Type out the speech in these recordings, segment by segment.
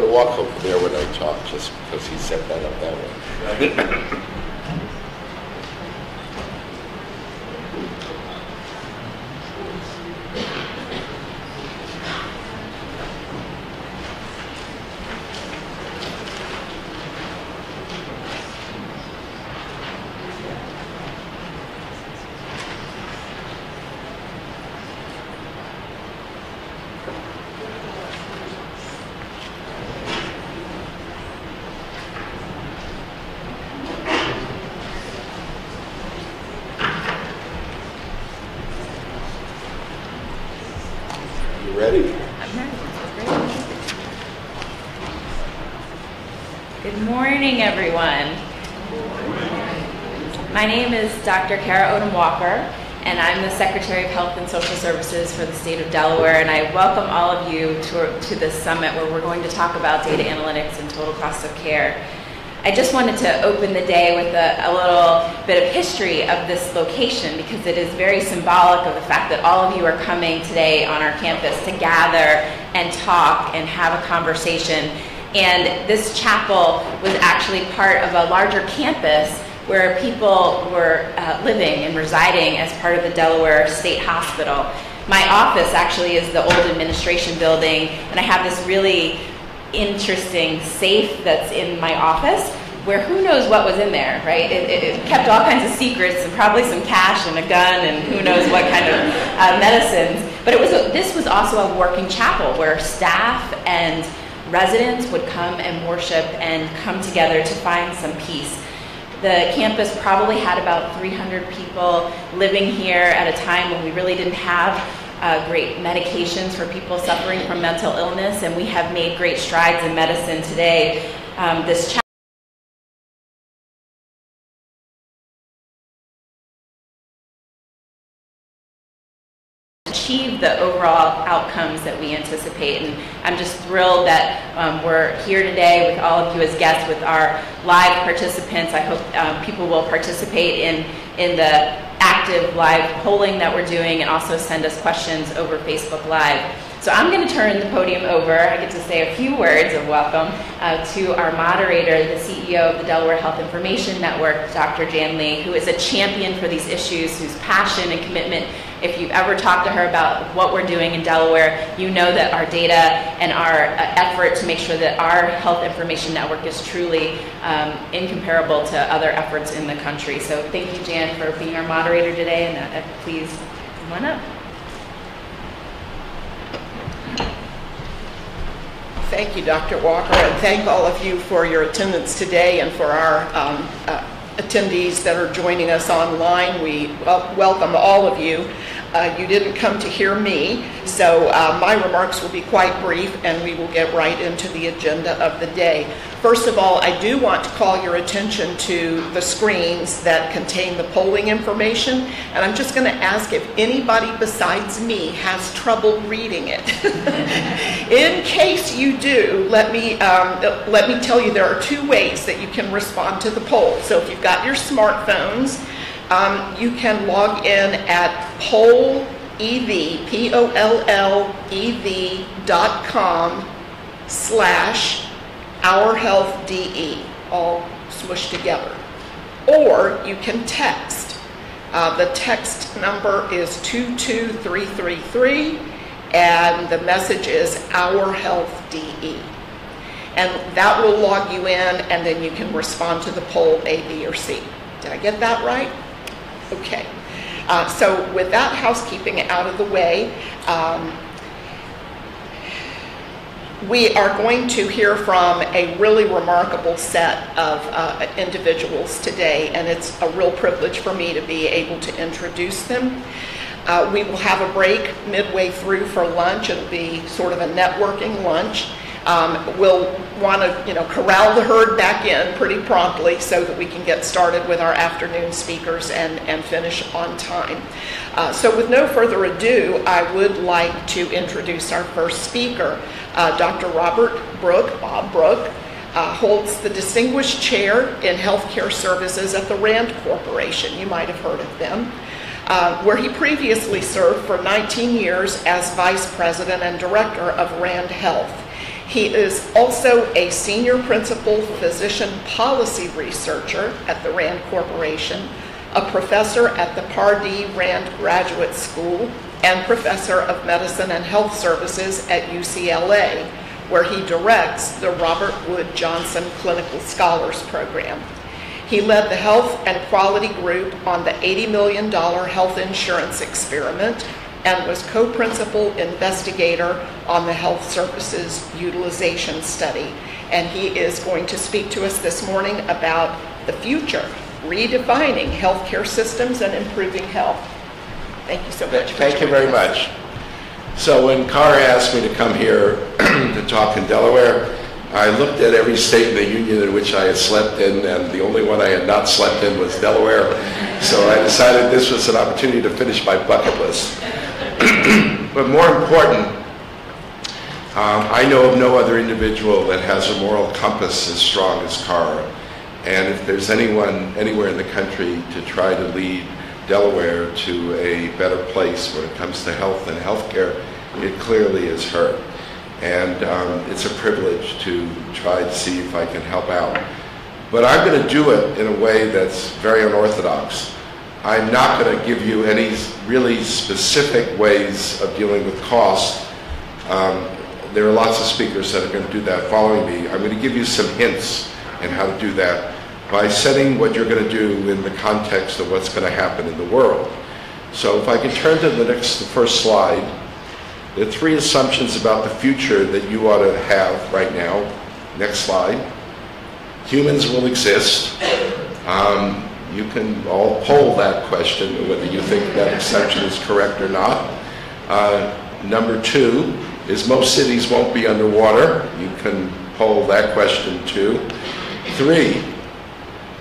going to walk over there when I talk, just because he set that up that way. You ready? Good morning, everyone. My name is Dr. Kara Odom Walker, and I'm the Secretary of Health and Social Services for the state of Delaware. And I welcome all of you to, to this summit where we're going to talk about data analytics and total cost of care. I just wanted to open the day with a, a, little bit of history of this location because it is very symbolic of the fact that all of you are coming today on our campus to gather and talk and have a conversation. And this chapel was actually part of a larger campus where people were uh, living and residing as part of the Delaware State Hospital. My office actually is the old administration building, and I have this really interesting safe that's in my office where who knows what was in there, right? It, it, it, kept all kinds of secrets and probably some cash and a gun and who knows what kind of uh, medicines. But it was a, this was also a working chapel where staff and residents would come and worship and come together to find some peace. The campus probably had about 300 people living here at a time when we really didn't have uh, great medications for people suffering from mental illness, and we have made great strides in medicine today. Um, this achieve the overall outcomes that we anticipate. And I'm just thrilled that um, we're here today with all of you as guests with our live participants. I hope um, people will participate in, in the active live polling that we're doing and also send us questions over Facebook Live. So I'm going to turn the podium over. I get to say a few words of welcome uh, to our moderator, the CEO of the Delaware Health Information Network, Dr. Jan Lee, who is a champion for these issues, whose passion and commitment if you've ever talked to her about what we're doing in Delaware, you know that our data and our uh, effort to make sure that our health information network is truly um, incomparable to other efforts in the country. So thank you, Jan, for being our moderator today, and uh, please come on up. Thank you, Dr. Walker, and thank all of you for your attendance today and for our um, uh, attendees that are joining us online. We wel welcome all of you. Uh, you didn't come to hear me, so uh, my remarks will be quite brief and we will get right into the agenda of the day. First of all, I do want to call your attention to the screens that contain the polling information, and I'm just going to ask if anybody besides me has trouble reading it. In case you do, let me, um, let me tell you there are two ways that you can respond to the poll. So if you've got your smartphones, um, you can log in at pollev, P-O-L-L-E-V dot com slash our health DE, all smushed together. Or you can text. Uh, the text number is 22333 and the message is our health DE. And that will log you in and then you can respond to the poll A, B, or C. Did I get that right? Okay. Uh, so with that housekeeping out of the way, um, we are going to hear from a really remarkable set of uh, individuals today, and it's a real privilege for me to be able to introduce them. Uh, we will have a break midway through for lunch. It'll be sort of a networking lunch. Um, we'll want to, you know, corral the herd back in pretty promptly so that we can get started with our afternoon speakers and, and finish on time. Uh, so with no further ado, I would like to introduce our first speaker, uh, Dr. Robert Brook, Bob Brook, uh, holds the Distinguished Chair in Healthcare Services at the RAND Corporation. You might have heard of them. Uh, where he previously served for 19 years as Vice President and Director of RAND Health. He is also a senior principal physician policy researcher at the RAND Corporation, a professor at the Pardee Rand Graduate School, and professor of medicine and health services at UCLA, where he directs the Robert Wood Johnson Clinical Scholars Program. He led the Health and Quality Group on the $80 million health insurance experiment and was co-principal investigator on the health services utilization study. And he is going to speak to us this morning about the future, redefining healthcare systems and improving health. Thank you so much. Thank you very us. much. So when Carr asked me to come here to talk in Delaware, I looked at every state in the union in which I had slept in, and the only one I had not slept in was Delaware. So I decided this was an opportunity to finish my bucket list. But more important, um, I know of no other individual that has a moral compass as strong as Carr. And if there's anyone anywhere in the country to try to lead Delaware to a better place when it comes to health and healthcare, it clearly is her. And um, it's a privilege to try to see if I can help out. But I'm going to do it in a way that's very unorthodox. I'm not going to give you any really specific ways of dealing with cost. Um, there are lots of speakers that are going to do that following me. I'm going to give you some hints in how to do that by setting what you're going to do in the context of what's going to happen in the world. So if I can turn to the next, the first slide, there are three assumptions about the future that you ought to have right now. Next slide. Humans will exist. Um, you can all poll that question, whether you think that assumption is correct or not. Uh, number two is most cities won't be underwater. You can poll that question too. Three,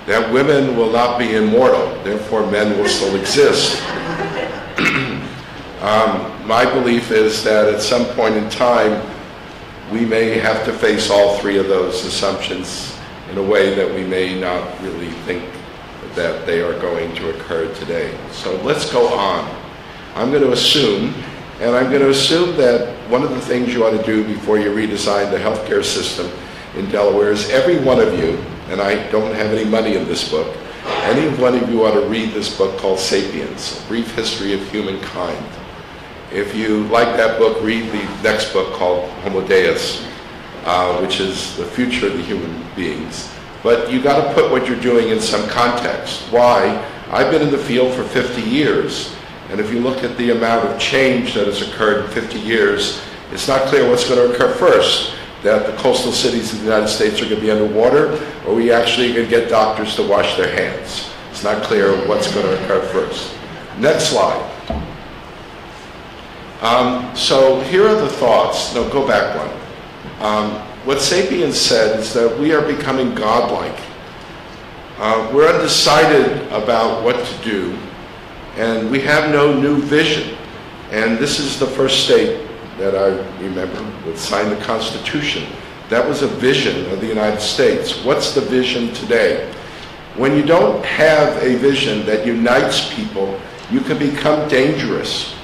that women will not be immortal, therefore men will still exist. Um, my belief is that at some point in time, we may have to face all three of those assumptions in a way that we may not really think that they are going to occur today. So let's go on. I'm going to assume, and I'm going to assume that one of the things you ought to do before you redesign the healthcare system in Delaware is every one of you, and I don't have any money in this book, any one of you ought to read this book called Sapiens, A Brief History of Humankind. If you like that book, read the next book called Homo Deus, uh, which is the future of the human beings. But you got to put what you're doing in some context. Why? I've been in the field for 50 years, and if you look at the amount of change that has occurred in 50 years, it's not clear what's going to occur first. That the coastal cities of the United States are going to be underwater, or we actually going to get doctors to wash their hands. It's not clear what's going to occur first. Next slide. Um, so here are the thoughts. No, go back one. Um, what Sapiens said is that we are becoming godlike. Uh, we're undecided about what to do, and we have no new vision. And this is the first state that I remember that signed the Constitution. That was a vision of the United States. What's the vision today? When you don't have a vision that unites people, you can become dangerous.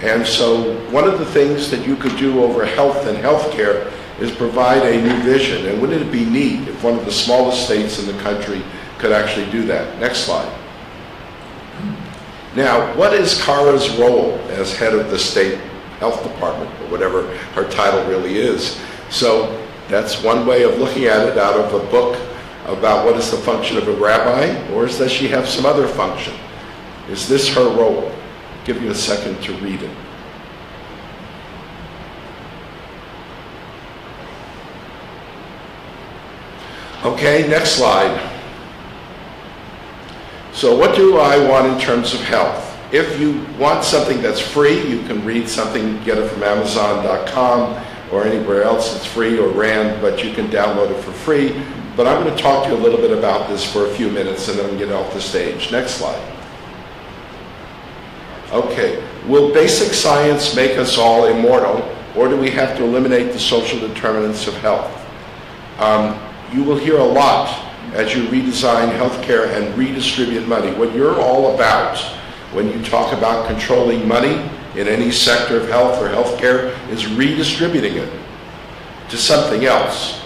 And so one of the things that you could do over health and healthcare is provide a new vision. And wouldn't it be neat if one of the smallest states in the country could actually do that? Next slide. Now, what is Kara's role as head of the state health department, or whatever her title really is? So that's one way of looking at it out of a book about what is the function of a rabbi, or does she have some other function? Is this her role? Give you a second to read it. Okay, next slide. So what do I want in terms of health? If you want something that's free, you can read something, get it from Amazon.com or anywhere else. It's free or RAND, but you can download it for free. But I'm going to talk to you a little bit about this for a few minutes and then get off the stage. Next slide. Okay, will basic science make us all immortal, or do we have to eliminate the social determinants of health? Um, you will hear a lot as you redesign healthcare and redistribute money. What you're all about when you talk about controlling money in any sector of health or healthcare is redistributing it. to something else.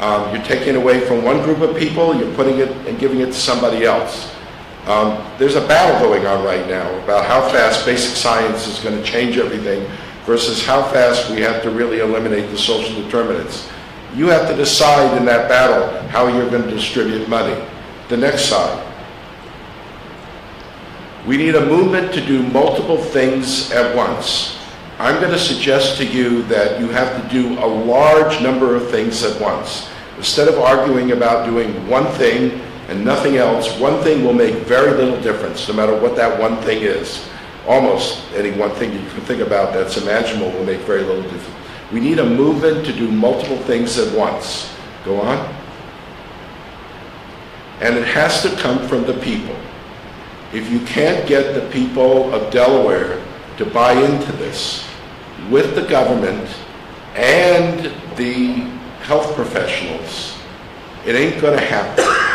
Um, You're taking it away from one group of people, you're putting it and giving it to somebody else. Um, There's a battle going on right now about how fast basic science is going to change everything versus how fast we have to really eliminate the social determinants. You have to decide in that battle how you're going to distribute money. The next slide. We need a movement to do multiple things at once. I'm going to suggest to you that you have to do a large number of things at once. Instead of arguing about doing one thing and nothing else, one thing will make very little difference, no matter what that one thing is. Almost any one thing you can think about that's imaginable will make very little difference. We need a movement to do multiple things at once. Go on. And it has to come from the people. If you can't get the people of Delaware to buy into this with the government and the health professionals, it ain't going to happen.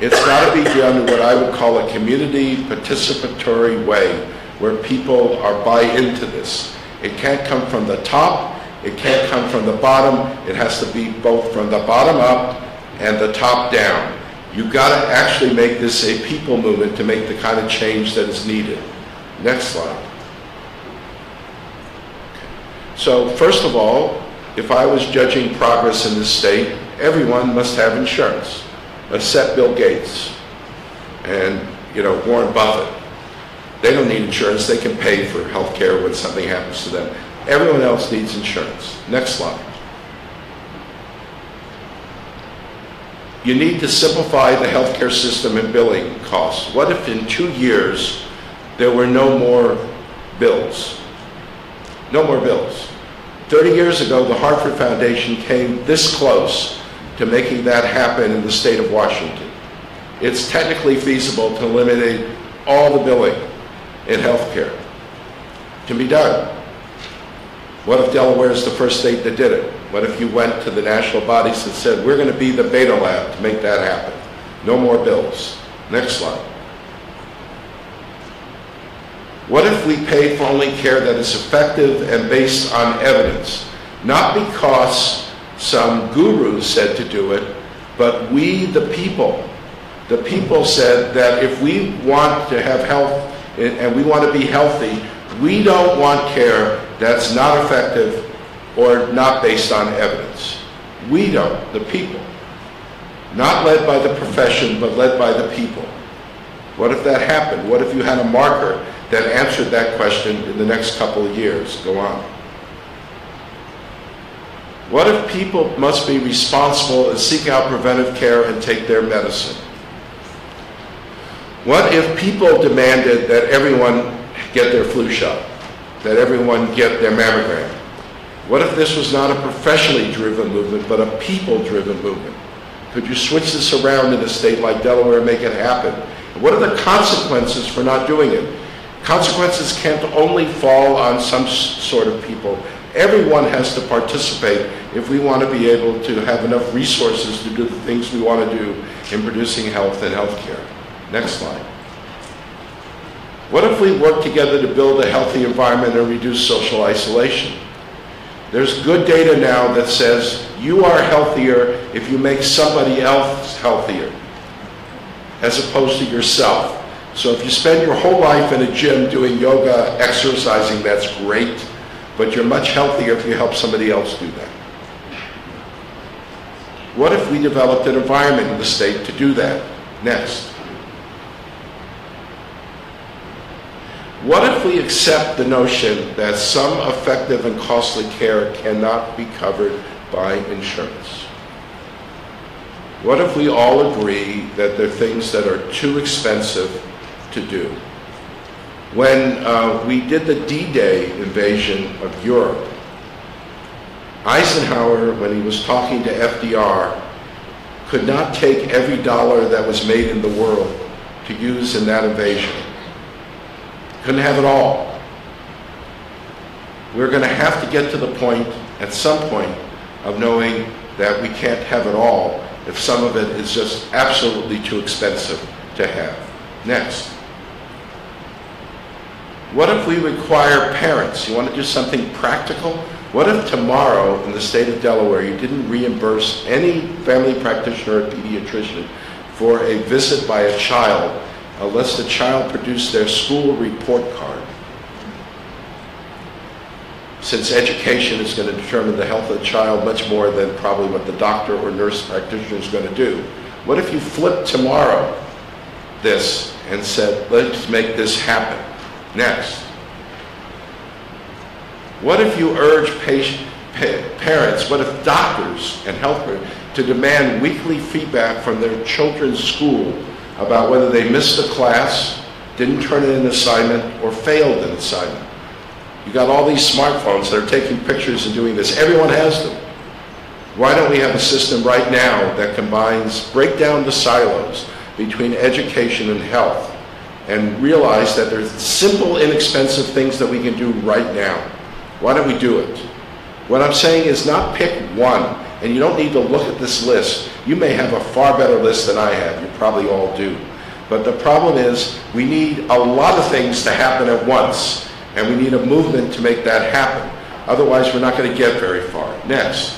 It's got to be done in what I would call a community participatory way where people are buy into this. It can't come from the top, it can't come from the bottom, it has to be both from the bottom up and the top down. You've got to actually make this a people movement to make the kind of change that is needed. Next slide. So first of all, if I was judging progress in this state, everyone must have insurance, except Bill Gates and, you know, Warren Buffett. They don't need insurance. They can pay for health care when something happens to them. Everyone else needs insurance. Next slide. You need to simplify the healthcare system and billing costs. What if in two years there were no more bills? No more bills. 30 years ago, the Hartford Foundation came this close to making that happen in the state of Washington. It's technically feasible to eliminate all the billing in healthcare. Can be done. What if Delaware is the first state that did it? What if you went to the national bodies and said, we're going to be the beta lab to make that happen? No more bills. Next slide. What if we pay for only care that is effective and based on evidence? Not because some gurus said to do it, but we, the people, the people said that if we want to have health and we want to be healthy, we don't want care that's not effective or not based on evidence. We don't, the people. Not led by the profession, but led by the people. What if that happened? What if you had a marker that answered that question in the next couple of years? Go on. What if people must be responsible and seek out preventive care and take their medicine? What if people demanded that everyone get their flu shot, that everyone get their mammogram? What if this was not a professionally driven movement, but a people-driven movement? Could you switch this around in a state like Delaware and make it happen? What are the consequences for not doing it? Consequences can't only fall on some sort of people. Everyone has to participate if we want to be able to have enough resources to do the things we want to do in producing health and healthcare. Next slide. What if we work together to build a healthy environment and reduce social isolation? There's good data now that says you are healthier if you make somebody else healthier, as opposed to yourself. So if you spend your whole life in a gym doing yoga, exercising, that's great, but you're much healthier if you help somebody else do that. What if we developed an environment in the state to do that? Next. What if we accept the notion that some effective and costly care cannot be covered by insurance? What if we all agree that there are things that are too expensive to do? When uh, we did the D-Day invasion of Europe, Eisenhower, when he was talking to FDR, could not take every dollar that was made in the world to use in that invasion. Couldn't have it all. We're going to have to get to the point, at some point, of knowing that we can't have it all if some of it is just absolutely too expensive to have. Next. What if we require parents? You want to do something practical? What if tomorrow, in the state of Delaware, you didn't reimburse any family practitioner or pediatrician for a visit by a child unless the child produced their school report card? Since education is going to determine the health of the child much more than probably what the doctor or nurse practitioner is going to do. What if you flipped tomorrow this and said, let's make this happen? Next. What if you urge patient, pa- parents, what if doctors and healthcare to demand weekly feedback from their children's school about whether they missed a class, didn't turn in an assignment, or failed an assignment? You got all these smartphones that are taking pictures and doing this. Everyone has them. Why don't we have a system right now that combines, break down the silos between education and health and realize that there's simple, inexpensive things that we can do right now? Why don't we do it? What I'm saying is not pick one, and you don't need to look at this list. You may have a far better list than I have. You probably all do. But the problem is we need a lot of things to happen at once, and we need a movement to make that happen. Otherwise, we're not going to get very far. Next.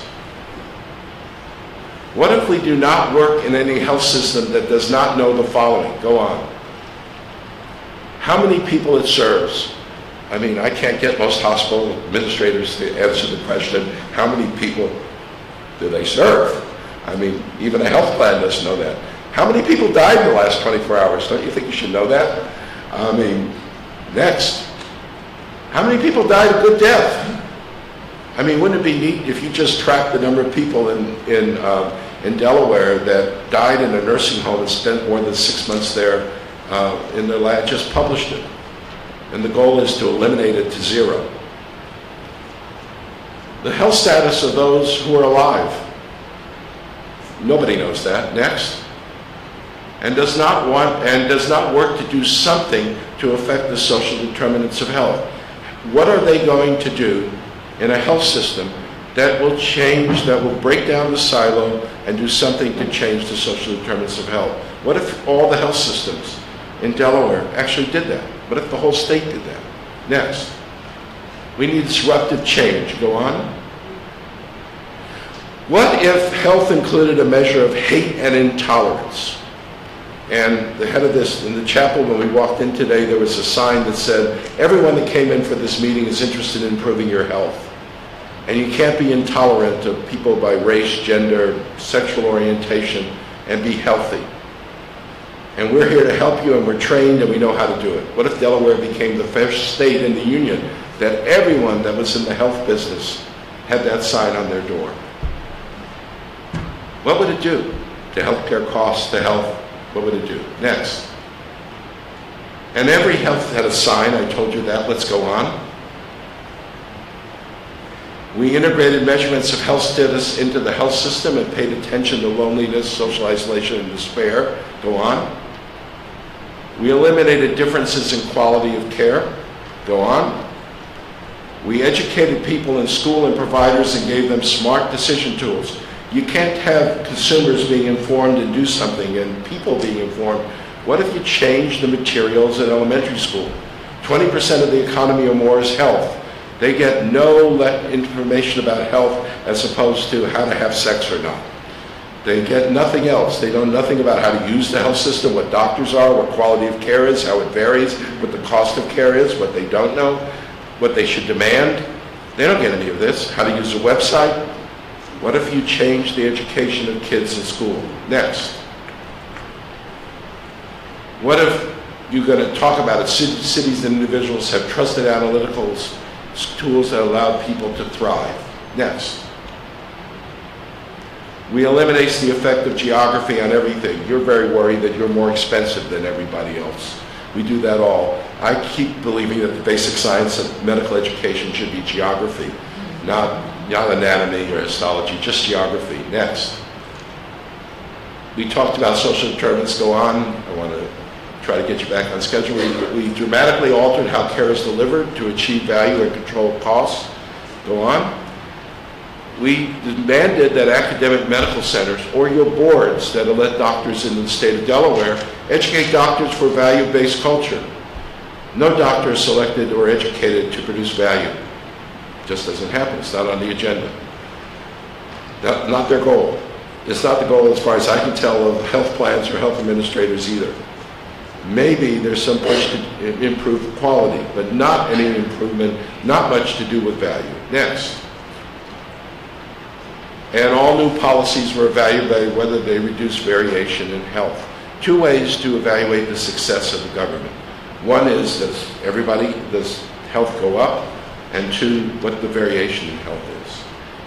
What if we do not work in any health system that does not know the following? Go on. How many people it serves? I mean, I can't get most hospital administrators to answer the question, how many people do they serve? I mean, even a health plan doesn't know that. How many people died in the last 24 hours? Don't you think you should know that? I mean, next. How many people died a good death? I mean, wouldn't it be neat if you just tracked the number of people in, in, uh, in Delaware that died in a nursing home and spent more than six months there uh, in their lab, just published it. And the goal is to eliminate it to zero. The health status of those who are alive. Nobody knows that. Next. And does not want and does not work to do something to affect the social determinants of health. What are they going to do in a health system that will change, that will break down the silo and do something to change the social determinants of health? What if all the health systems in Delaware actually did that? What if the whole state did that? Next. We need disruptive change. Go on. What if health included a measure of hate and intolerance? And the head of this, in the chapel when we walked in today, there was a sign that said, everyone that came in for this meeting is interested in improving your health. And you can't be intolerant of people by race, gender, sexual orientation, and be healthy. And we're here to help you, and we're trained, and we know how to do it. What if Delaware became the first state in the union that everyone that was in the health business had that sign on their door? What would it do to healthcare costs, to health? What would it do? Next. And every health had a sign, I told you that, let's go on. We integrated measurements of health status into the health system and paid attention to loneliness, social isolation, and despair. Go on. We eliminated differences in quality of care. Go on. We educated people in school and providers and gave them smart decision tools. You can't have consumers being informed and do something and people being informed. What if you change the materials in elementary school? 20% of the economy or more is health. They get no information about health as opposed to how to have sex or not. They get nothing else. They know nothing about how to use the health system, what doctors are, what quality of care is, how it varies, what the cost of care is, what they don't know, what they should demand. They don't get any of this. How to use a website. What if you change the education of kids in school? Next. What if you're going to talk about it? Cities and individuals have trusted analytical tools that allow people to thrive. Next. We eliminate the effect of geography on everything. You're very worried that you're more expensive than everybody else. We do that all. I keep believing that the basic science of medical education should be geography, not, not anatomy or histology, just geography. Next. We talked about social determinants. Go on. I want to try to get you back on schedule. We, we dramatically altered how care is delivered to achieve value and control costs. Go on we demanded that academic medical centers or your boards that elect doctors in the state of Delaware educate doctors for value-based culture. No doctor is selected or educated to produce value. Just doesn't happen. It's not on the agenda. Not, not their goal. It's not the goal, as far as I can tell, of health plans or health administrators either. Maybe there's some push to improve quality, but not any improvement, not much to do with value. Next. And all new policies were evaluated whether they reduce variation in health. Two ways to evaluate the success of the government. One is, does everybody, does health go up? And two, what the variation in health is.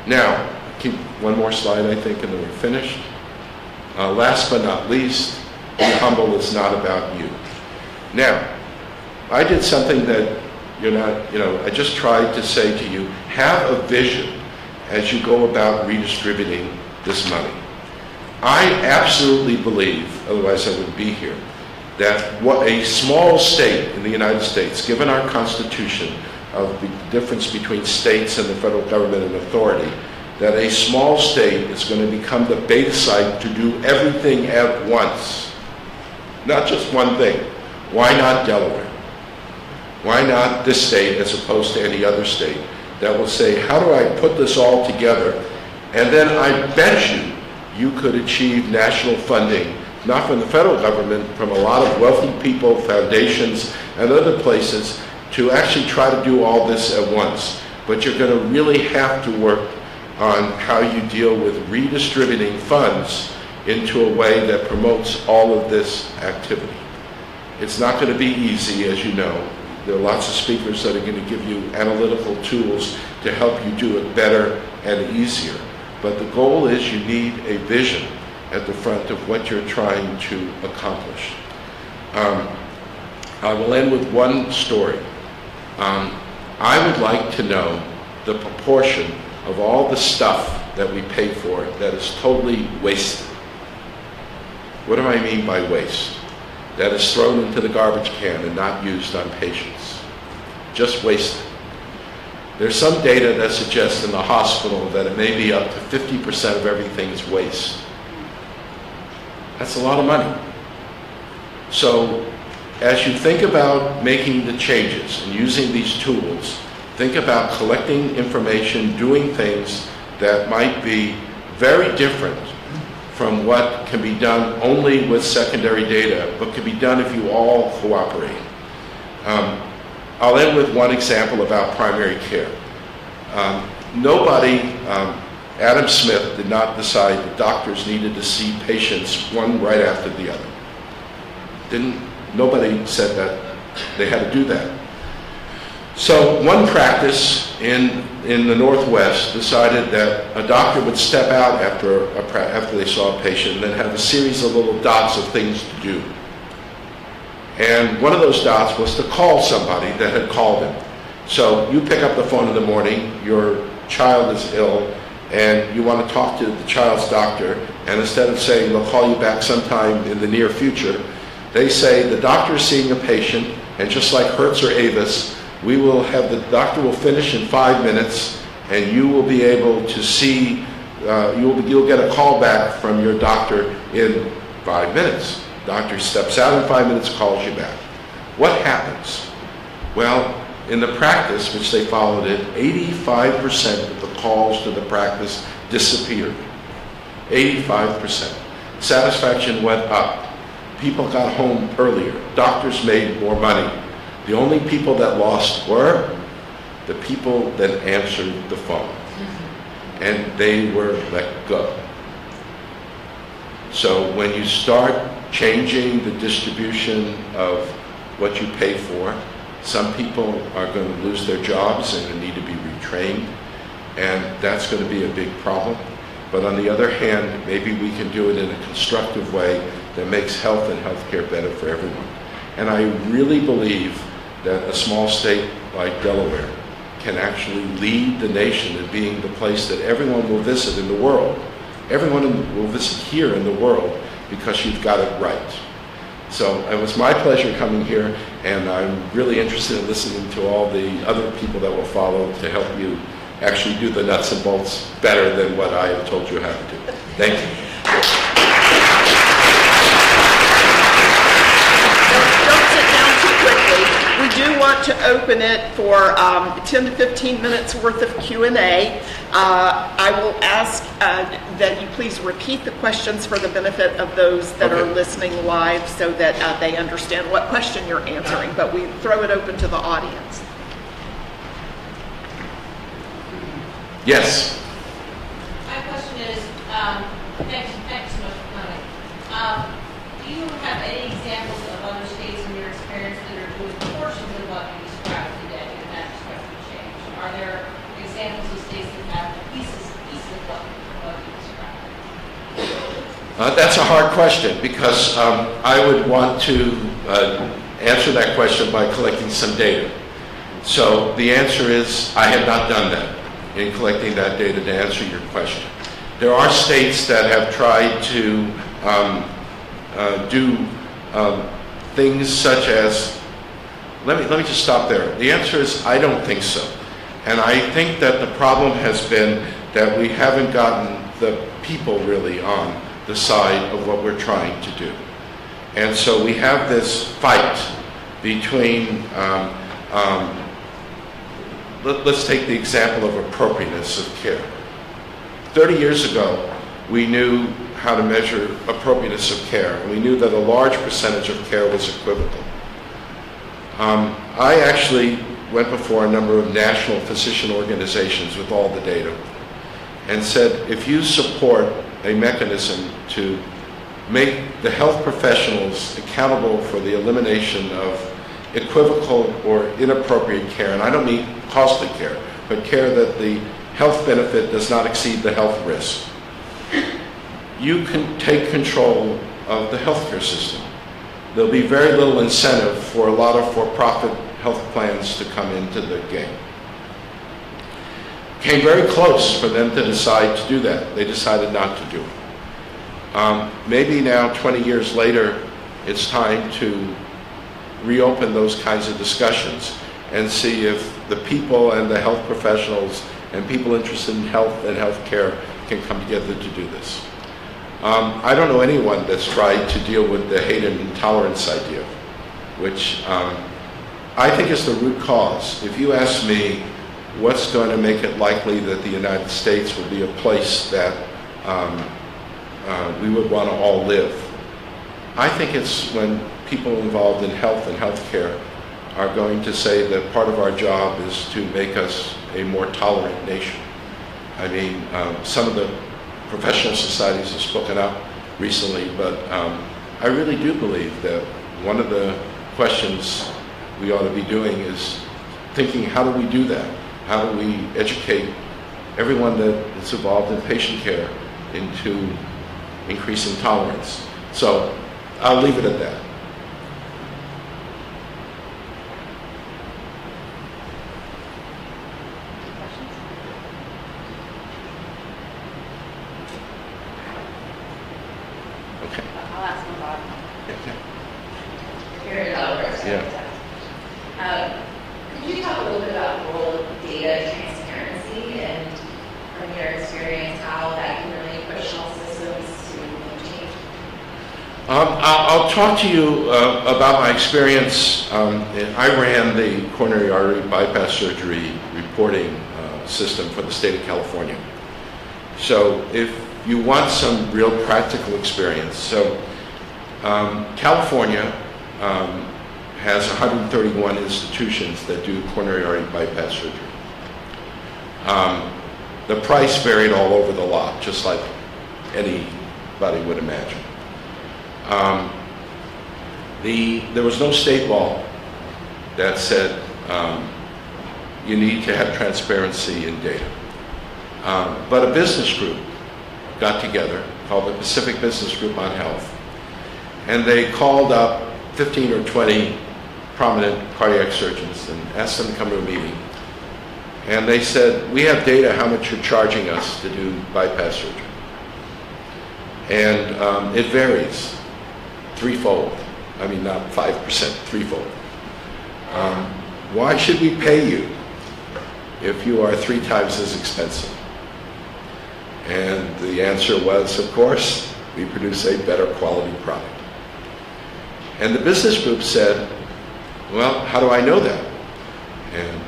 Now, keep one more slide, I think, and then we're finished. Uh, last but not least, be humble is not about you. Now, I did something that you're not, you know, I just tried to say to you, have a vision as you go about redistributing this money. I absolutely believe, otherwise I wouldn't be here, that what a small state in the United States, given our Constitution of the difference between states and the federal government and authority, that a small state is going to become the base site to do everything at once. Not just one thing. Why not Delaware? Why not this state as opposed to any other state that will say, how do I put this all together? And then I bet you, you could achieve national funding, not from the federal government, from a lot of wealthy people, foundations, and other places to actually try to do all this at once. But you're going to really have to work on how you deal with redistributing funds into a way that promotes all of this activity. It's not going to be easy, as you know. There are lots of speakers that are going to give you analytical tools to help you do it better and easier. But the goal is you need a vision at the front of what you're trying to accomplish. Um, I will end with one story. Um, I would like to know the proportion of all the stuff that we pay for that is totally wasted. What do I mean by waste? That is thrown into the garbage can and not used on patients. Just wasted. There's some data that suggests in the hospital that it may be up to 50% of everything is waste. That's a lot of money. So as you think about making the changes and using these tools, think about collecting information, doing things that might be very different from what can be done only with secondary data, but can be done if you all cooperate. Um, I'll end with one example about primary care. Um, nobody, um, Adam Smith did not decide that doctors needed to see patients one right after the other. Didn't, nobody said that they had to do that. So one practice in, in the Northwest decided that a doctor would step out after, a after they saw a patient and then have a series of little dots of things to do. And one of those dots was to call somebody that had called him. So you pick up the phone in the morning, your child is ill, and you want to talk to the child's doctor, and instead of saying they'll call you back sometime in the near future, they say the doctor is seeing a patient, and just like Hertz or Avis, we will have the doctor will finish in five minutes, and you will be able to see, uh, you'll, you'll get a call back from your doctor in five minutes. Doctor steps out in five minutes, calls you back. What happens? Well, in the practice, which they followed it, 85% of the calls to the practice disappeared. 85%. Satisfaction went up. People got home earlier. Doctors made more money. The only people that lost were the people that answered the phone. And they were let go. So when you start changing the distribution of what you pay for, some people are going to lose their jobs and need to be retrained, and that's going to be a big problem. But on the other hand, maybe we can do it in a constructive way that makes health and healthcare better for everyone. And I really believe that a small state like Delaware can actually lead the nation in being the place that everyone will visit in the world. Everyone will visit here in the world because you've got it right. So it was my pleasure coming here, and I'm really interested in listening to all the other people that will follow to help you actually do the nuts and bolts better than what I have told you how to do. Thank you. Don't sit down too quickly. We do want to open it for um, 10 to 15 minutes worth of Q&A. Uh, I will ask uh, that you please repeat the questions for the benefit of those that are listening live so that uh, they understand what question you're answering, but we throw it open to the audience. Yes. My question is, um, thanks, thanks so much for coming. Um, do you have any examples of other states in your experience that are doing portions of what you described today and that structure change? Are there examples of states that have pieces, pieces of what, what you described? Uh, That's a hard question because um, I would want to uh, answer that question by collecting some data. So the answer is, I have not done that in collecting that data to answer your question. There are states that have tried to um, uh, do um, things such as, let me, let me just stop there. The answer is, I don't think so. And I think that the problem has been that we haven't gotten the people really on the side of what we're trying to do. And so we have this fight between, um, um, let, us take the example of appropriateness of care. 30 years ago, we knew how to measure appropriateness of care, and we knew that a large percentage of care was equivocal. Um, I actually went before a number of national physician organizations with all the data and said, if you support a mechanism to make the health professionals accountable for the elimination of equivocal or inappropriate care, and I don't mean costly care, but care that the health benefit does not exceed the health risk, you can take control of the healthcare system. There'll be very little incentive for a lot of for-profit health plans to come into the game. Came very close for them to decide to do that. They decided not to do it. Um, maybe now, 20 years later, it's time to reopen those kinds of discussions and see if the people and the health professionals and people interested in health and healthcare can come together to do this. Um, I don't know anyone that's tried to deal with the hate and intolerance idea, which um, I think is the root cause. If you ask me what's going to make it likely that the United States will be a place that um, uh, we would want to all live, I think it's when people involved in health and healthcare are going to say that part of our job is to make us a more tolerant nation. I mean, um, some of the professional societies have spoken up recently, but um, I really do believe that one of the questions we ought to be doing is thinking, how do we do that? How do we educate everyone that is involved in patient care into increasing tolerance? So I'll leave it at that. Okay. I'll ask my Bob. Okay. Here in Delaware. so- Yeah. Um, Could you talk a little bit about the role of data transparency and from your experience, how that can really push health systems to change? Um, I'll, I'll talk to you uh, about my experience. Um, I ran the coronary artery bypass surgery reporting uh, system for the state of California. So if you want some real practical experience, so um, California um, has 131 institutions that do coronary artery bypass surgery. Um, the price varied all over the lot, just like anybody would imagine. Um, the, there was no state law that said um, you need to have transparency in data. Um, but a business group got together called the Pacific Business Group on Health, and they called up 15 or 20 prominent cardiac surgeons and asked them to come to a meeting. And they said, we have data how much you're charging us to do bypass surgery. And um, it varies threefold. I mean, not 5%, threefold. Um, why should we pay you if you are three times as expensive? And the answer was, of course, we produce a better quality product. And the business group said, well, how do I know that? And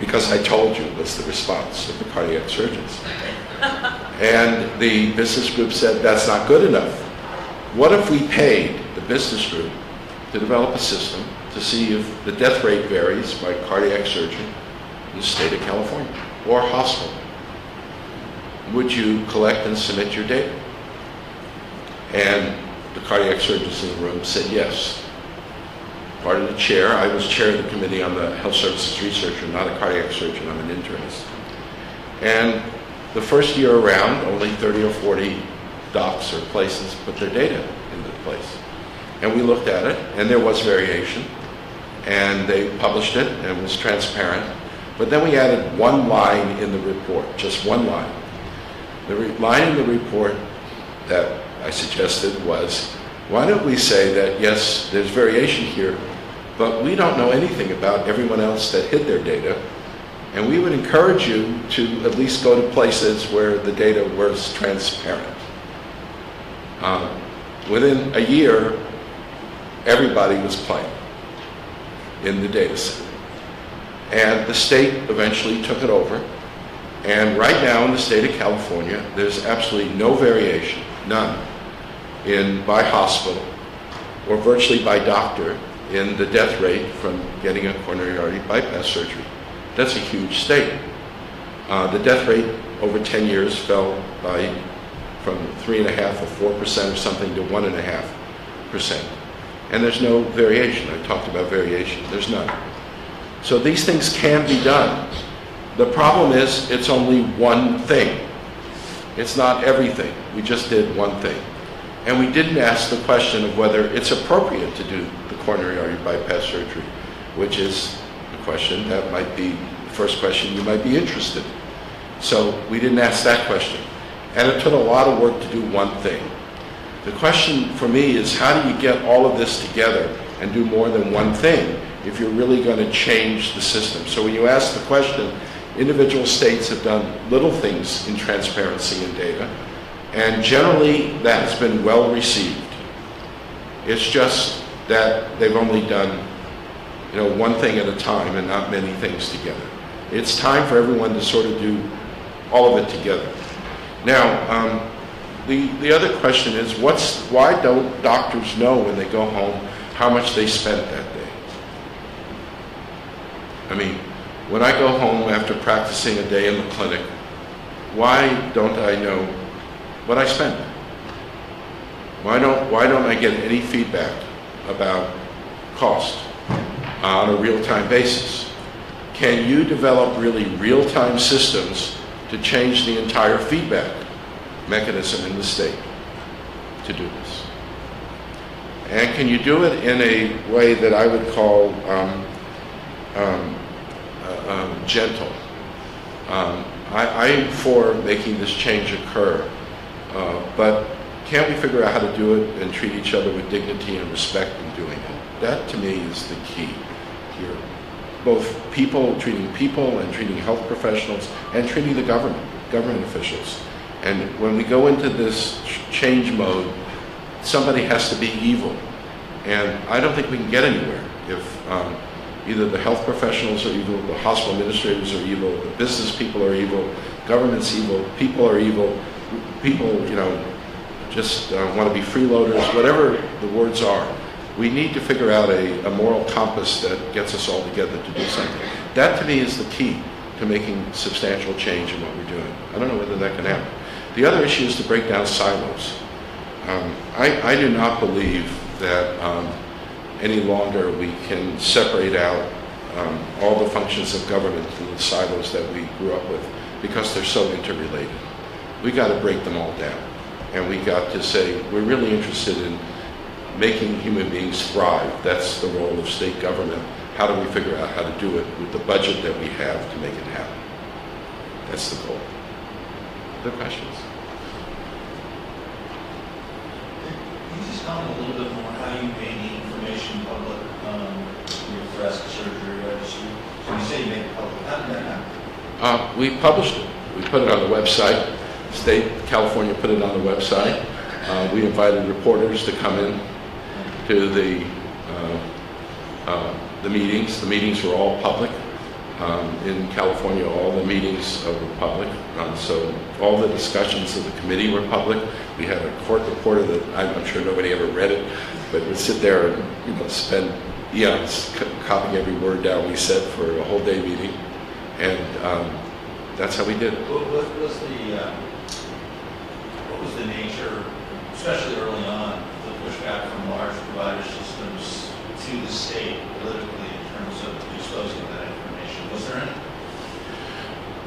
because I told you was the response of the cardiac surgeons. And the business group said, that's not good enough. What if we paid the business group to develop a system to see if the death rate varies by cardiac surgeon in the state of California or hospital? Would you collect and submit your data? And the cardiac surgeons in the room said yes. Part of the chair, I was chair of the committee on the health services researcher, not a cardiac surgeon, I'm an internist. And the first year around, only 30 or 40 docs or places put their data into place. And we looked at it, and there was variation, and they published it, and it was transparent. But then we added one line in the report, just one line. The line in the report that I suggested was, why don't we say that, yes, there's variation here, but we don't know anything about everyone else that hid their data, and we would encourage you to at least go to places where the data was transparent. Um, Within a year, everybody was playing in the data set. And the state eventually took it over. And right now in the state of California, there's absolutely no variation, none, in by hospital or virtually by doctor in the death rate from getting a coronary artery bypass surgery. That's a huge state. Uh, the death rate over 10 years fell by from three and a half or four percent or something to one and a half percent. And there's no variation. I talked about variation. There's none. So these things can be done. The problem is it's only one thing. It's not everything. We just did one thing. And we didn't ask the question of whether it's appropriate to do the coronary artery bypass surgery, which is a question that might be the first question you might be interested. in. So we didn't ask that question. And it took a lot of work to do one thing. The question for me is how do you get all of this together and do more than one thing if you're really going to change the system? So when you ask the question, individual states have done little things in transparency and data, and generally that has been well received. It's just that they've only done, you know, one thing at a time and not many things together. It's time for everyone to sort of do all of it together. Now, um, the, the other question is, what's, why don't doctors know when they go home how much they spent that day? I mean, when I go home after practicing a day in the clinic, why don't I know what I spent? Why don't, why don't I get any feedback about cost on a real-time basis? Can you develop really real-time systems to change the entire feedback mechanism in the state to do this? And can you do it in a way that I would call um, um, uh, um, gentle? Um, I, I'm for making this change occur, uh, but can't we figure out how to do it and treat each other with dignity and respect in doing it? That to me is the key here. Both people, treating people and treating health professionals and treating the government, government officials. And when we go into this ch- change mode, somebody has to be evil. And I don't think we can get anywhere if um, either the health professionals are evil, the hospital administrators are evil, the business people are evil, government's evil, people are evil, people, you know, just uh, want to be freeloaders, whatever the words are. We need to figure out a, a moral compass that gets us all together to do something. That to me is the key to making substantial change in what we're doing. I don't know whether that can happen. The other issue is to break down silos. Um, I, I do not believe that um, any longer we can separate out um, all the functions of government into the silos that we grew up with because they're so interrelated. We got to break them all down. And we got to say, we're really interested in making human beings thrive. That's the role of state government. How do we figure out how to do it with the budget that we have to make it happen? That's the goal. Other questions? Can you just comment a little bit more how you made the information public, um, your thoracic surgery registry? So you say you made it public, how did that happen? Uh, we published it. We put it on the website. State California put it on the website. Uh, we invited reporters to come in to the uh, uh, the meetings. The meetings were all public. Um, In California, all the meetings were public, Um, so all the discussions of the committee were public. We had a court reporter that, I'm sure nobody ever read it, but would sit there and, you know, spend eons co- copying every word down we said for a whole day meeting. And um, that's how we did it. What was the, um, what was the nature, especially early on, the pushback from large provider systems to the state politically in terms of disclosing that information? Was there any?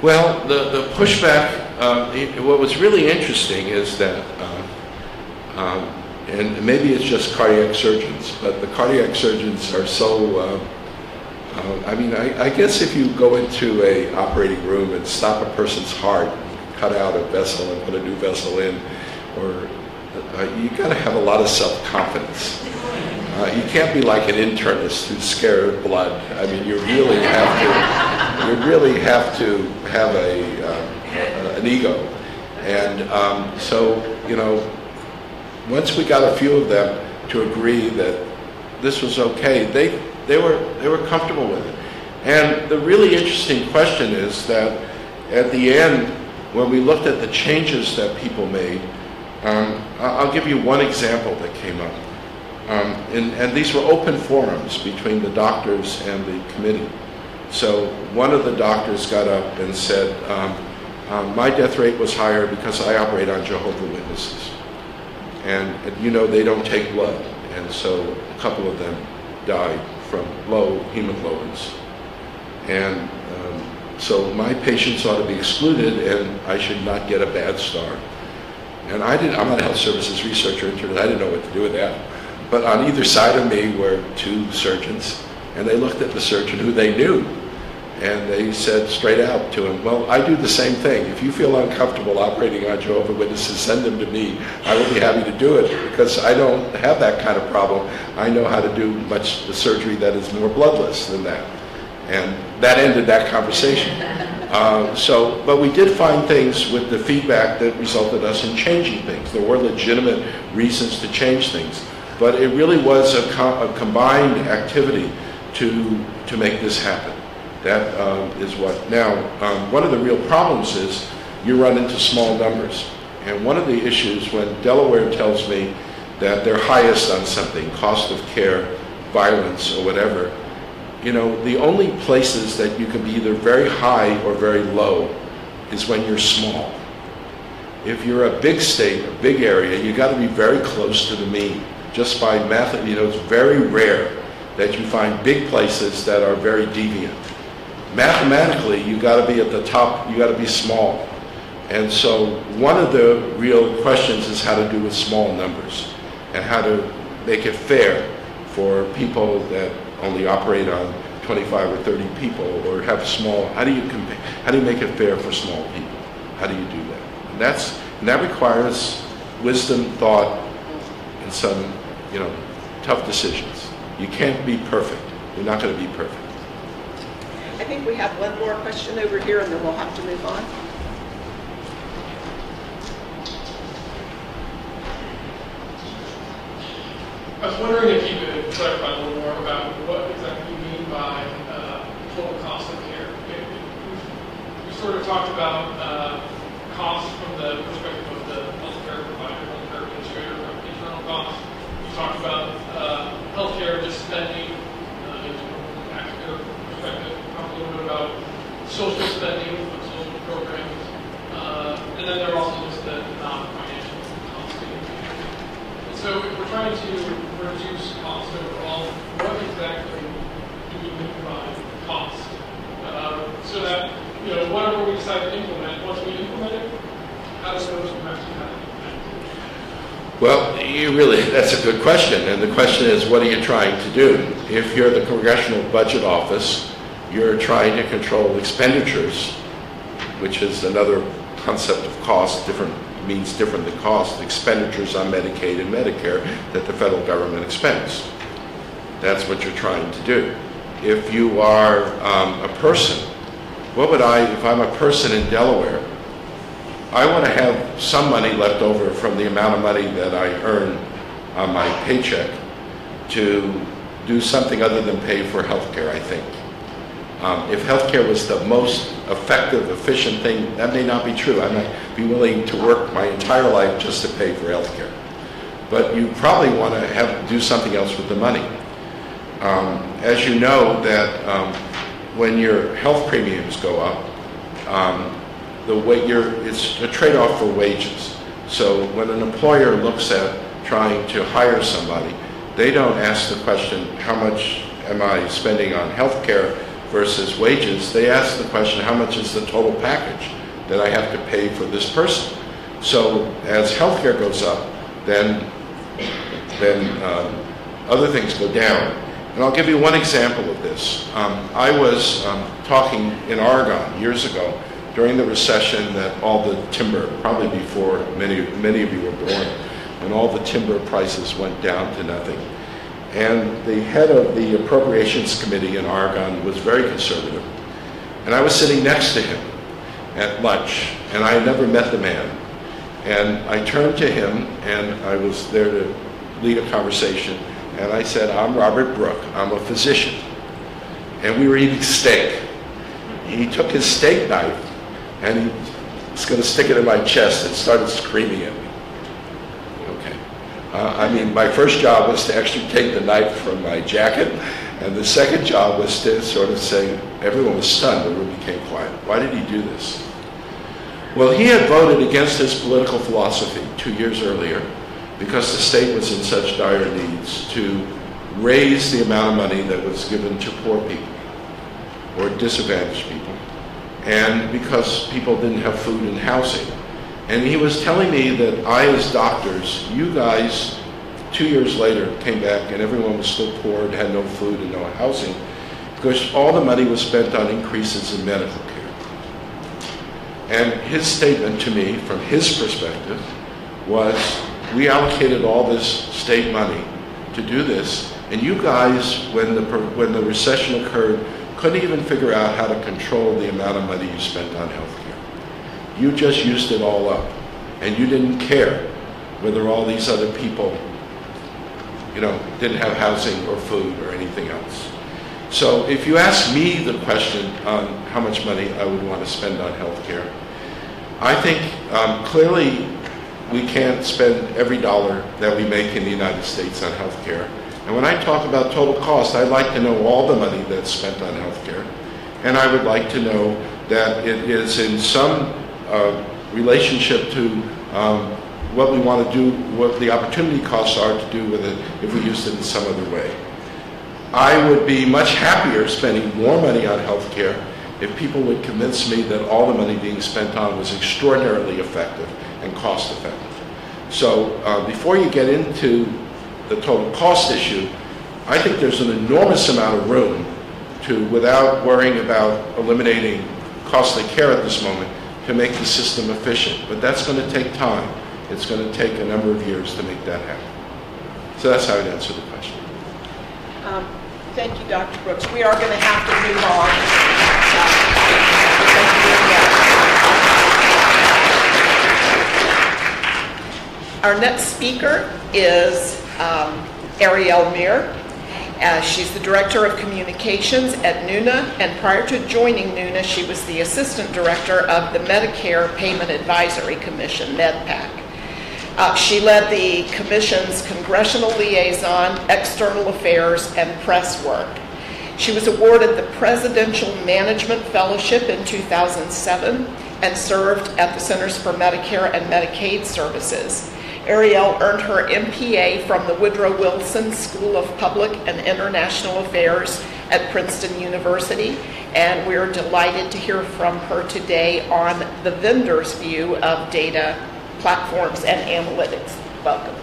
Well, the, the pushback, um, it- what was really interesting is that, um, um, and maybe it's just cardiac surgeons, but the cardiac surgeons are so, um, uh, I mean, I, I guess if you go into a operating room and stop a person's heart, cut out a vessel and put a new vessel in, or uh, you got to have a lot of self-confidence. Uh, you can't be like an internist who's scared of blood. I mean, you really have to, you really have to have a, uh, an ego. And um, so, you know, once we got a few of them to agree that this was okay, they, they were, they were comfortable with it. And the really interesting question is that at the end, when we looked at the changes that people made, um, I'll give you one example that came up. Um, and, and these were open forums between the doctors and the committee. So one of the doctors got up and said, um, um, my death rate was higher because I operate on Jehovah Witnesses. And, and you know, they don't take blood. And so a couple of them died from low hemoglobins. And um, so my patients ought to be excluded and I should not get a bad star. And I didn't, I'm not a health services researcher, intern, I didn't know what to do with that. But on either side of me were two surgeons, and they looked at the surgeon who they knew, and they said straight out to him, well, I do the same thing. If you feel uncomfortable operating on Jehovah Witnesses, send them to me. I will be happy to do it, because I don't have that kind of problem. I know how to do much the surgery that is more bloodless than that. And that ended that conversation. Uh, so, but we did find things with the feedback that resulted us in changing things. There were legitimate reasons to change things, but it really was a, a combined activity to to make this happen. That um, is what. Now, um, one of the real problems is you run into small numbers, and one of the issues when Delaware tells me that they're highest on something, cost of care, violence, or whatever, you know, the only places that you can be either very high or very low is when you're small. If you're a big state, a big area, you got to be very close to the mean. Just by math, you know, it's very rare that you find big places that are very deviant. Mathematically, you got to be at the top, you got to be small. And so one of the real questions is how to do with small numbers and how to make it fair for people that only operate on 25 or 30 people or have small, how do you how do you make it fair for small people? How do you do that? And that's, and that requires wisdom, thought, and some, you know, tough decisions. You can't be perfect. You're not going to be perfect. I think we have one more question over here, and then we'll have to move on. I was wondering if you could clarify a little more about what exactly you mean by uh, total cost of care. We sort of talked about uh, costs from the perspective of the healthcare provider, healthcare administrator, internal costs. You talked about uh, healthcare just spending, uh, in from a taxpayer perspective. Talked a little bit about social spending, on social programs. Uh, And then there are also just the non-financial costs. And so if we're trying to reduce costs overall, what exactly do we mean by cost? Uh, So that, you know, whatever we decide to implement, once we implement it, how does those actually happen? Well, you really, that's a good question, and the question is, what are you trying to do? If you're the Congressional Budget Office, you're trying to control expenditures, which is another concept of cost, different, means different than cost, expenditures on Medicaid and Medicare that the federal government expends. That's what you're trying to do. If you are um, a person, what would I, if I'm a person in Delaware, I want to have some money left over from the amount of money that I earn on my paycheck to do something other than pay for health care, I think. Um, If healthcare was the most effective, efficient thing, that may not be true. I might be willing to work my entire life just to pay for healthcare. But you probably want to have, do something else with the money. Um, As you know, that um, when your health premiums go up, um, the way you're, it's a trade-off for wages. So when an employer looks at trying to hire somebody, they don't ask the question, how much am I spending on health care versus wages? They ask the question, how much is the total package that I have to pay for this person? So as healthcare goes up, then then um, other things go down. And I'll give you one example of this. Um, I was um, talking in Oregon years ago during the recession that all the timber, probably before many, many of you were born, when all the timber prices went down to nothing. And the head of the Appropriations Committee in Oregon was very conservative. And I was sitting next to him at lunch, and I had never met the man. And I turned to him, and I was there to lead a conversation, and I said, I'm Robert Brook, I'm a physician. And we were eating steak. He took his steak knife, and he was going to stick it in my chest and started screaming at me. Uh, I mean, my first job was to actually take the knife from my jacket, and the second job was to sort of say, everyone was stunned, the room became quiet. Why did he do this? Well, he had voted against his political philosophy two years earlier because the state was in such dire needs to raise the amount of money that was given to poor people or disadvantaged people, and because people didn't have food and housing. And he was telling me that I, as doctors, you guys, two years later, came back and everyone was still poor and had no food and no housing because all the money was spent on increases in medical care. And his statement to me, from his perspective, was we allocated all this state money to do this, and you guys, when the, when the recession occurred, couldn't even figure out how to control the amount of money you spent on health care. You just used it all up, and you didn't care whether all these other people, you know, didn't have housing or food or anything else. So if you ask me the question on how much money I would want to spend on health care, I think um, clearly we can't spend every dollar that we make in the United States on health care. And when I talk about total cost, I'd like to know all the money that's spent on health care. And I would like to know that it is in some relationship to um, what we want to do, what the opportunity costs are to do with it if we used it in some other way. I would be much happier spending more money on health care if people would convince me that all the money being spent on was extraordinarily effective and cost effective. So uh, before you get into the total cost issue, I think there's an enormous amount of room to, without worrying about eliminating costly care at this moment, to make the system efficient. But that's going to take time. It's going to take a number of years to make that happen. So that's how I'd answer the question. Um, Thank you, Dr. Brooks. We are going to have to move on. Uh. Our next speaker is um, Arielle Mir. Uh, She's the Director of Communications at NUNA, and prior to joining NUNA, she was the Assistant Director of the Medicare Payment Advisory Commission, MedPAC. Uh, She led the commission's congressional liaison, external affairs, and press work. She was awarded the Presidential Management Fellowship in 2007 and served at the Centers for Medicare and Medicaid Services. Arielle earned her MPA from the Woodrow Wilson School of Public and International Affairs at Princeton University, and we're delighted to hear from her today on the vendor's view of data platforms and analytics. Welcome.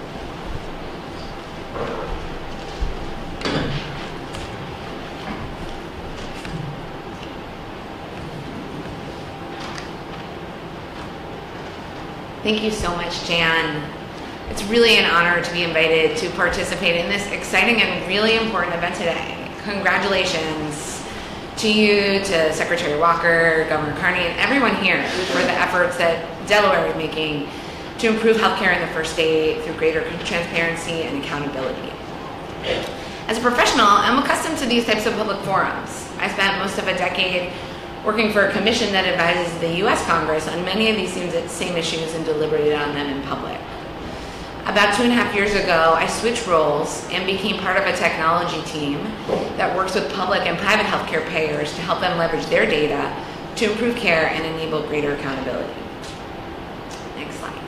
Thank you so much, Jan. It's really an honor to be invited to participate in this exciting and really important event today. Congratulations to you, to Secretary Walker, Governor Carney, and everyone here for the efforts that Delaware is making to improve healthcare in the first state through greater transparency and accountability. As a professional, I'm accustomed to these types of public forums. I spent most of a decade working for a commission that advises the US Congress on many of these same issues and deliberated on them in public. About two and a half years ago, I switched roles and became part of a technology team that works with public and private healthcare payers to help them leverage their data to improve care and enable greater accountability. Next slide.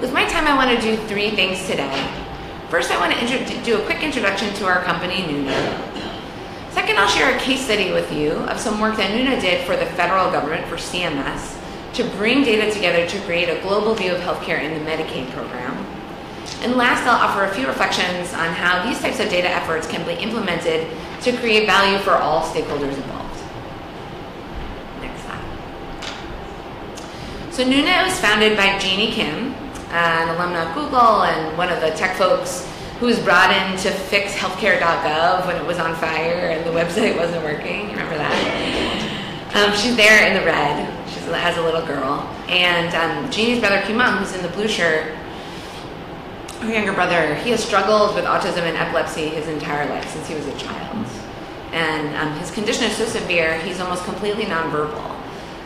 With my time, I want to do three things today. First, I want to do a quick introduction to our company, Nuna. Second, I'll share a case study with you of some work that Nuna did for the federal government, for CMS, to bring data together to create a global view of healthcare in the Medicaid program. And last, I'll offer a few reflections on how these types of data efforts can be implemented to create value for all stakeholders involved. Next slide. So Nuna was founded by Jini Kim, an alumna of Google and one of the tech folks who was brought in to fix healthcare.gov when it was on fire and the website wasn't working. Remember that? Um, she's there in the red as a little girl. And um, Jini's brother Kimo, who's in the blue shirt, her younger brother, he has struggled with autism and epilepsy his entire life since he was a child. And um, his condition is so severe, he's almost completely nonverbal.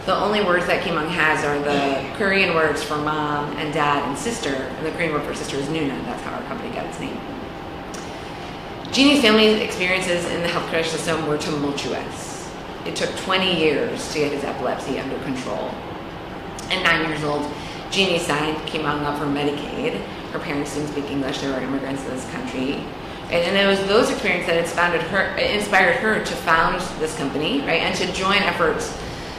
The only words that Kimo has are the Korean words for mom and dad and sister, and the Korean word for sister is Nuna. That's how our company got its name. Jini's family's experiences in the healthcare system were tumultuous. It took 20 years to get his epilepsy under control. At nine years old, Jini signed, came on up for Medicaid. Her parents didn't speak English, they were immigrants in this country. And, it was those experiences that inspired her, inspired her to found this company, right, and to join efforts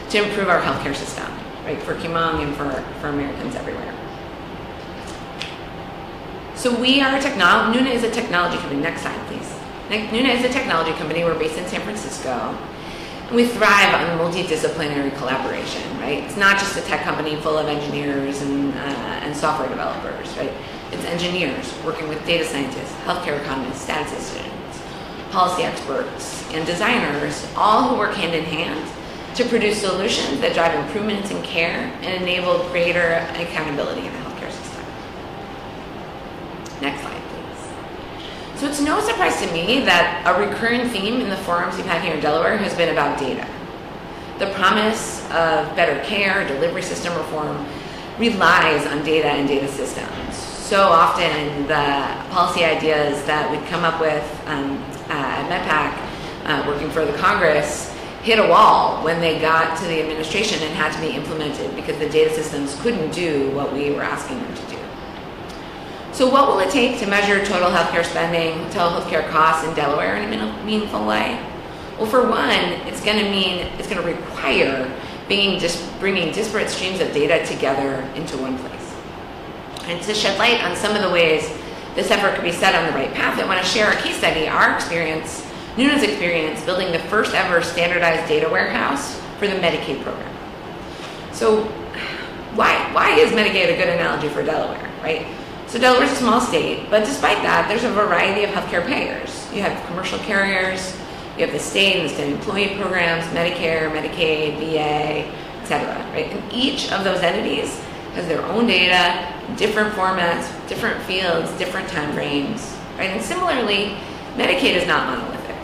to improve our healthcare system, right, for Kimo and for, for Americans everywhere. So we are a technology, Nuna is a technology company. Next slide, please. Nuna is a technology company. We're based in San Francisco we thrive on multidisciplinary collaboration, right? It's not just a tech company full of engineers and, uh, and software developers, right? It's engineers working with data scientists, healthcare economists, statisticians, policy experts, and designers, all who work hand in hand to produce solutions that drive improvements in care and enable greater accountability in the healthcare system. Next slide. So it's no surprise to me that a recurring theme in the forums we've had here in Delaware has been about data. The promise of better care, delivery system reform relies on data and data systems. So often the policy ideas that we'd come up with um, uh, at MedPAC, uh, working for the Congress, hit a wall when they got to the administration and had to be implemented because the data systems couldn't do what we were asking them to do. So what will it take to measure total healthcare spending, total healthcare costs in Delaware in a meaningful way? Well, for one, it's going to mean it's going to require bringing, dis- bringing disparate streams of data together into one place. And to shed light on some of the ways this effort could be set on the right path, I want to share a case study, our experience, Nuna's experience, building the first ever standardized data warehouse for the Medicaid program. So why, why is Medicaid a good analogy for Delaware, right? So Delaware's a small state, but despite that, there's a variety of healthcare payers. You have commercial carriers, you have the state and the state employee programs, Medicare, Medicaid, VA, etc. Right? And each of those entities has their own data, different formats, different fields, different time frames. Right? And similarly, Medicaid is not monolithic.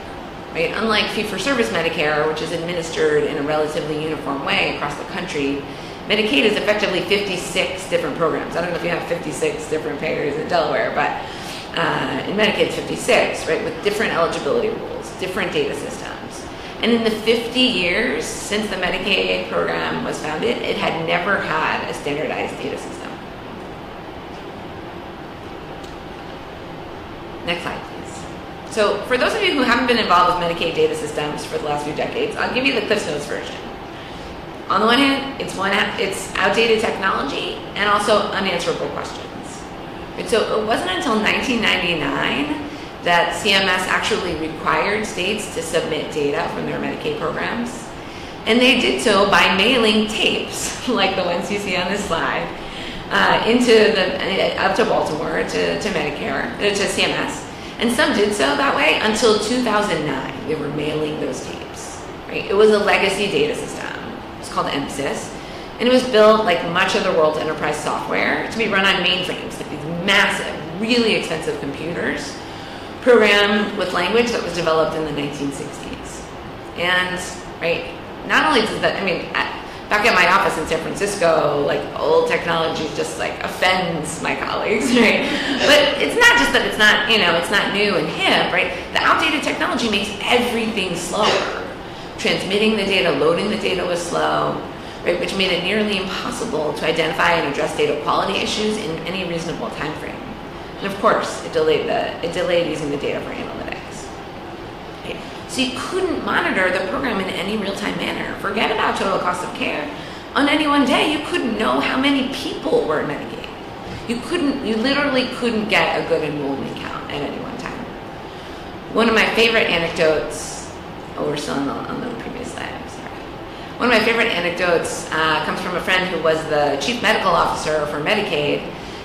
Right? Unlike fee-for-service Medicare, which is administered in a relatively uniform way across the country, Medicaid is effectively 56 different programs. I don't know if you have 56 different payers in Delaware, but uh, in Medicaid it's 56, right, with different eligibility rules, different data systems. And in the 50 years since the Medicaid program was founded, it had never had a standardized data system. Next slide, please. So for those of you who haven't been involved with Medicaid data systems for the last few decades, I'll give you the Cliffs Notes version on the one hand, it's one it's outdated technology and also unanswerable questions. And so it wasn't until 1999 that CMS actually required states to submit data from their Medicaid programs. And they did so by mailing tapes, like the ones you see on this slide, uh, into the uh, up to Baltimore to, to Medicare uh, to CMS. And some did so that way until 2009. They were mailing those tapes. Right? It was a legacy data system called MSIS. And it was built, like much of the world's enterprise software, to be run on mainframes, like these massive, really expensive computers, programmed with language that was developed in the 1960s. And, right, not only does that, I mean, back at my office in San Francisco, like old technology just like offends my colleagues, right? But it's not just that it's not, you know, it's not new and hip, right? The outdated technology makes everything slower. Transmitting the data, loading the data was slow, right? Which made it nearly impossible to identify and address data quality issues in any reasonable time frame. And of course, it delayed the it delayed using the data for analytics. Right? So you couldn't monitor the program in any real-time manner. Forget about total cost of care. On any one day, you couldn't know how many people were Medicaid. You couldn't, you literally couldn't get a good enrollment count at any one time. One of my favorite anecdotes, oh, we're still on the, on the previous slide, I'm sorry. One of my favorite anecdotes uh, comes from a friend who was the chief medical officer for Medicaid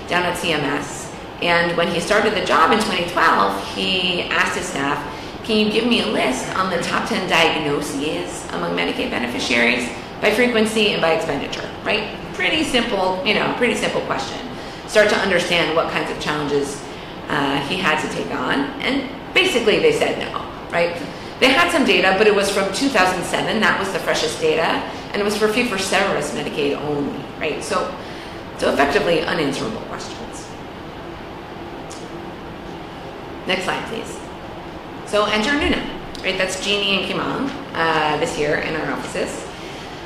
down at CMS. And when he started the job in 2012, he asked his staff, can you give me a list on the top 10 diagnoses among Medicaid beneficiaries by frequency and by expenditure, right? Pretty simple, you know, pretty simple question. Start to understand what kinds of challenges uh, he had to take on. And basically they said no, right? They had some data, but it was from 2007. That was the freshest data. And it was for fee-for-service Medicaid only, right? So, so effectively unanswerable questions. Next slide, please. So enter Nuna, right? That's Jini and Kimo uh, this year in our offices.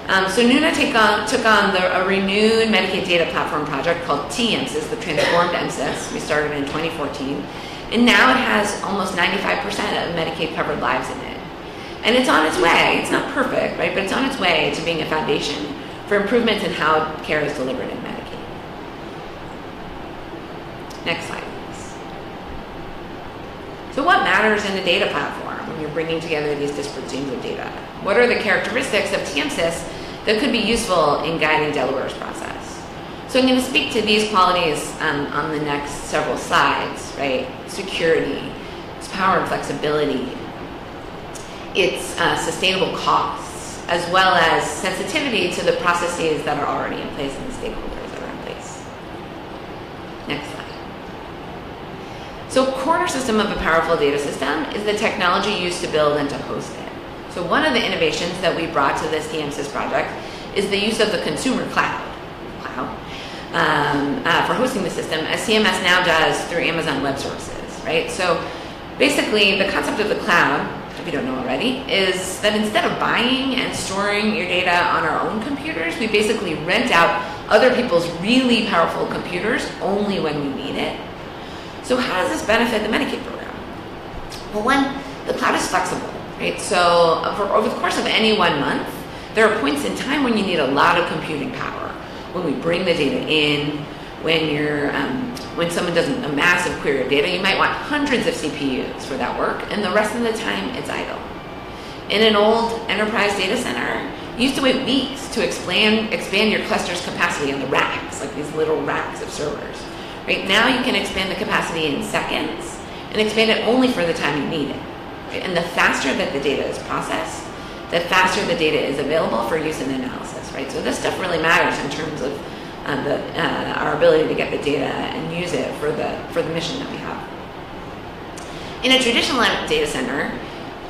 Um, so Nuna on, took on the, a renewed Medicaid data platform project called TMSIS, the Transformed MSIS. We started in 2014. And now it has almost 95% of Medicaid covered lives in it. And it's on its way. It's not perfect, right? But it's on its way to being a foundation for improvements in how care is delivered in Medicaid. Next slide, please. So what matters in a data platform when you're bringing together these disparate streams of data? What are the characteristics of TMSIS that could be useful in guiding Delaware's process? So I'm going to speak to these qualities um, on the next several slides, right? Security, its power and flexibility, its uh, sustainable costs, as well as sensitivity to the processes that are already in place and the stakeholders that are in place. Next slide. So corner system of a powerful data system is the technology used to build and to host it. So one of the innovations that we brought to this TMSIS project is the use of the consumer cloud, cloud um, uh, for hosting the system, as CMS now does through Amazon Web Services, right? So basically, the concept of the cloud, if you don't know already, is that instead of buying and storing your data on our own computers, we basically rent out other people's really powerful computers only when we need it. So how does this benefit the Medicaid program? Well, one, the cloud is flexible, right? So uh, for, over the course of any one month, there are points in time when you need a lot of computing power. When we bring the data in, when you're, um, when someone does a massive query of data, you might want hundreds of CPUs for that work, and the rest of the time it's idle. In an old enterprise data center, you used to wait weeks to expand, expand your cluster's capacity on the racks, like these little racks of servers. Right now, you can expand the capacity in seconds and expand it only for the time you need it. Right? And the faster that the data is processed, the faster the data is available for use and analysis. Right. So this stuff really matters in terms of um, the, uh, our ability to get the data and use it for the for the mission that we have. In a traditional data center,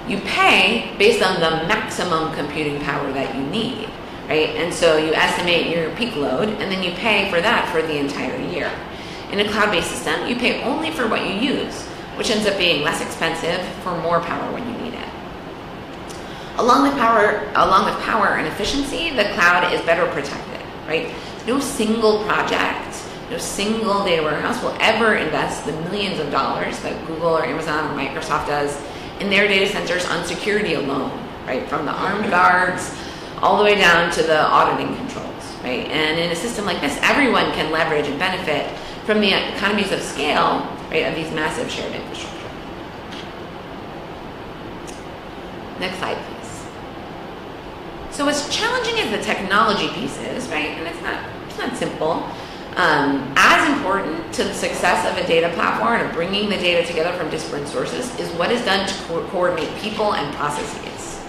you pay based on the maximum computing power that you need, right? And so you estimate your peak load, and then you pay for that for the entire year. In a cloud-based system, you pay only for what you use, which ends up being less expensive for more power when you. Along with power, along with power and efficiency, the cloud is better protected, right? No single project, no single data warehouse will ever invest the millions of dollars that Google or Amazon or Microsoft does in their data centers on security alone, right? From the armed guards all the way down to the auditing controls, right? And in a system like this, everyone can leverage and benefit from the economies of scale, right, of these massive shared infrastructure. Next slide. So as challenging as the technology piece is, right, and it's not, it's not simple, um, as important to the success of a data platform and bringing the data together from disparate sources is what is done to co- coordinate people and processes.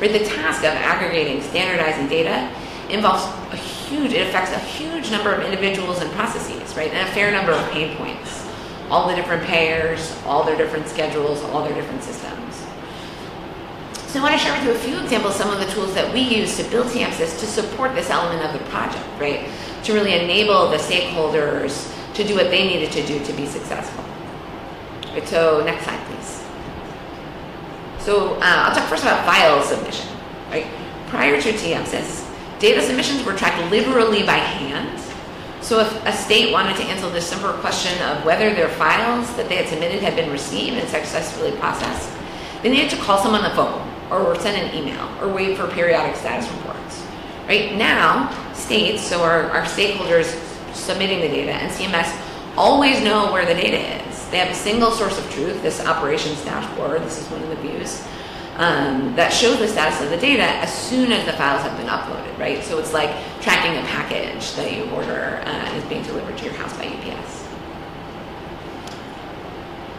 Right, the task of aggregating, standardizing data involves a huge, it affects a huge number of individuals and processes, right, and a fair number of pain points. all the different payers, all their different schedules, all their different systems. So I want to share with you a few examples, some of the tools that we use to build TMSIS to support this element of the project, right? To really enable the stakeholders to do what they needed to do to be successful. Right, so next slide, please. So uh, I'll talk first about file submission, right? Prior to TMSIS, data submissions were tracked literally by hand. So if a state wanted to answer the simple question of whether their files that they had submitted had been received and successfully processed, they needed to call someone on the phone or send an email or wait for periodic status reports. Right now, states, so our, our stakeholders submitting the data and CMS always know where the data is. They have a single source of truth, this operations dashboard, this is one of the views, um, that shows the status of the data as soon as the files have been uploaded, right? So it's like tracking a package that you order uh, and is being delivered to your house by UPS.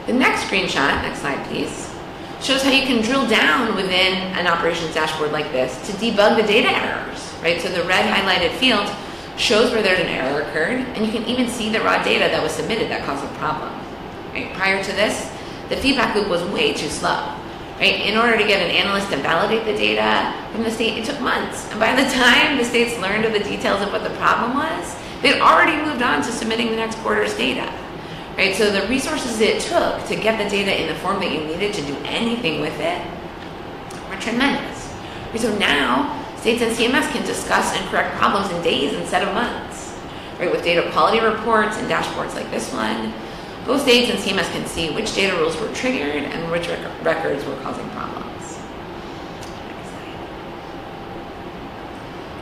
The next screenshot, next slide please, shows how you can drill down within an operations dashboard like this to debug the data errors, right? So the red highlighted field shows where there's an error occurred, and you can even see the raw data that was submitted that caused the problem. Right? Prior to this, the feedback loop was way too slow. Right? In order to get an analyst to validate the data from the state, it took months. And by the time the states learned of the details of what the problem was, they'd already moved on to submitting the next quarter's data. Right? So the resources it took to get the data in the form that you needed to do anything with it were tremendous. Right? So now states and CMS can discuss and correct problems in days instead of months. Right? With data quality reports and dashboards like this one, both states and CMS can see which data rules were triggered and which rec- records were causing problems.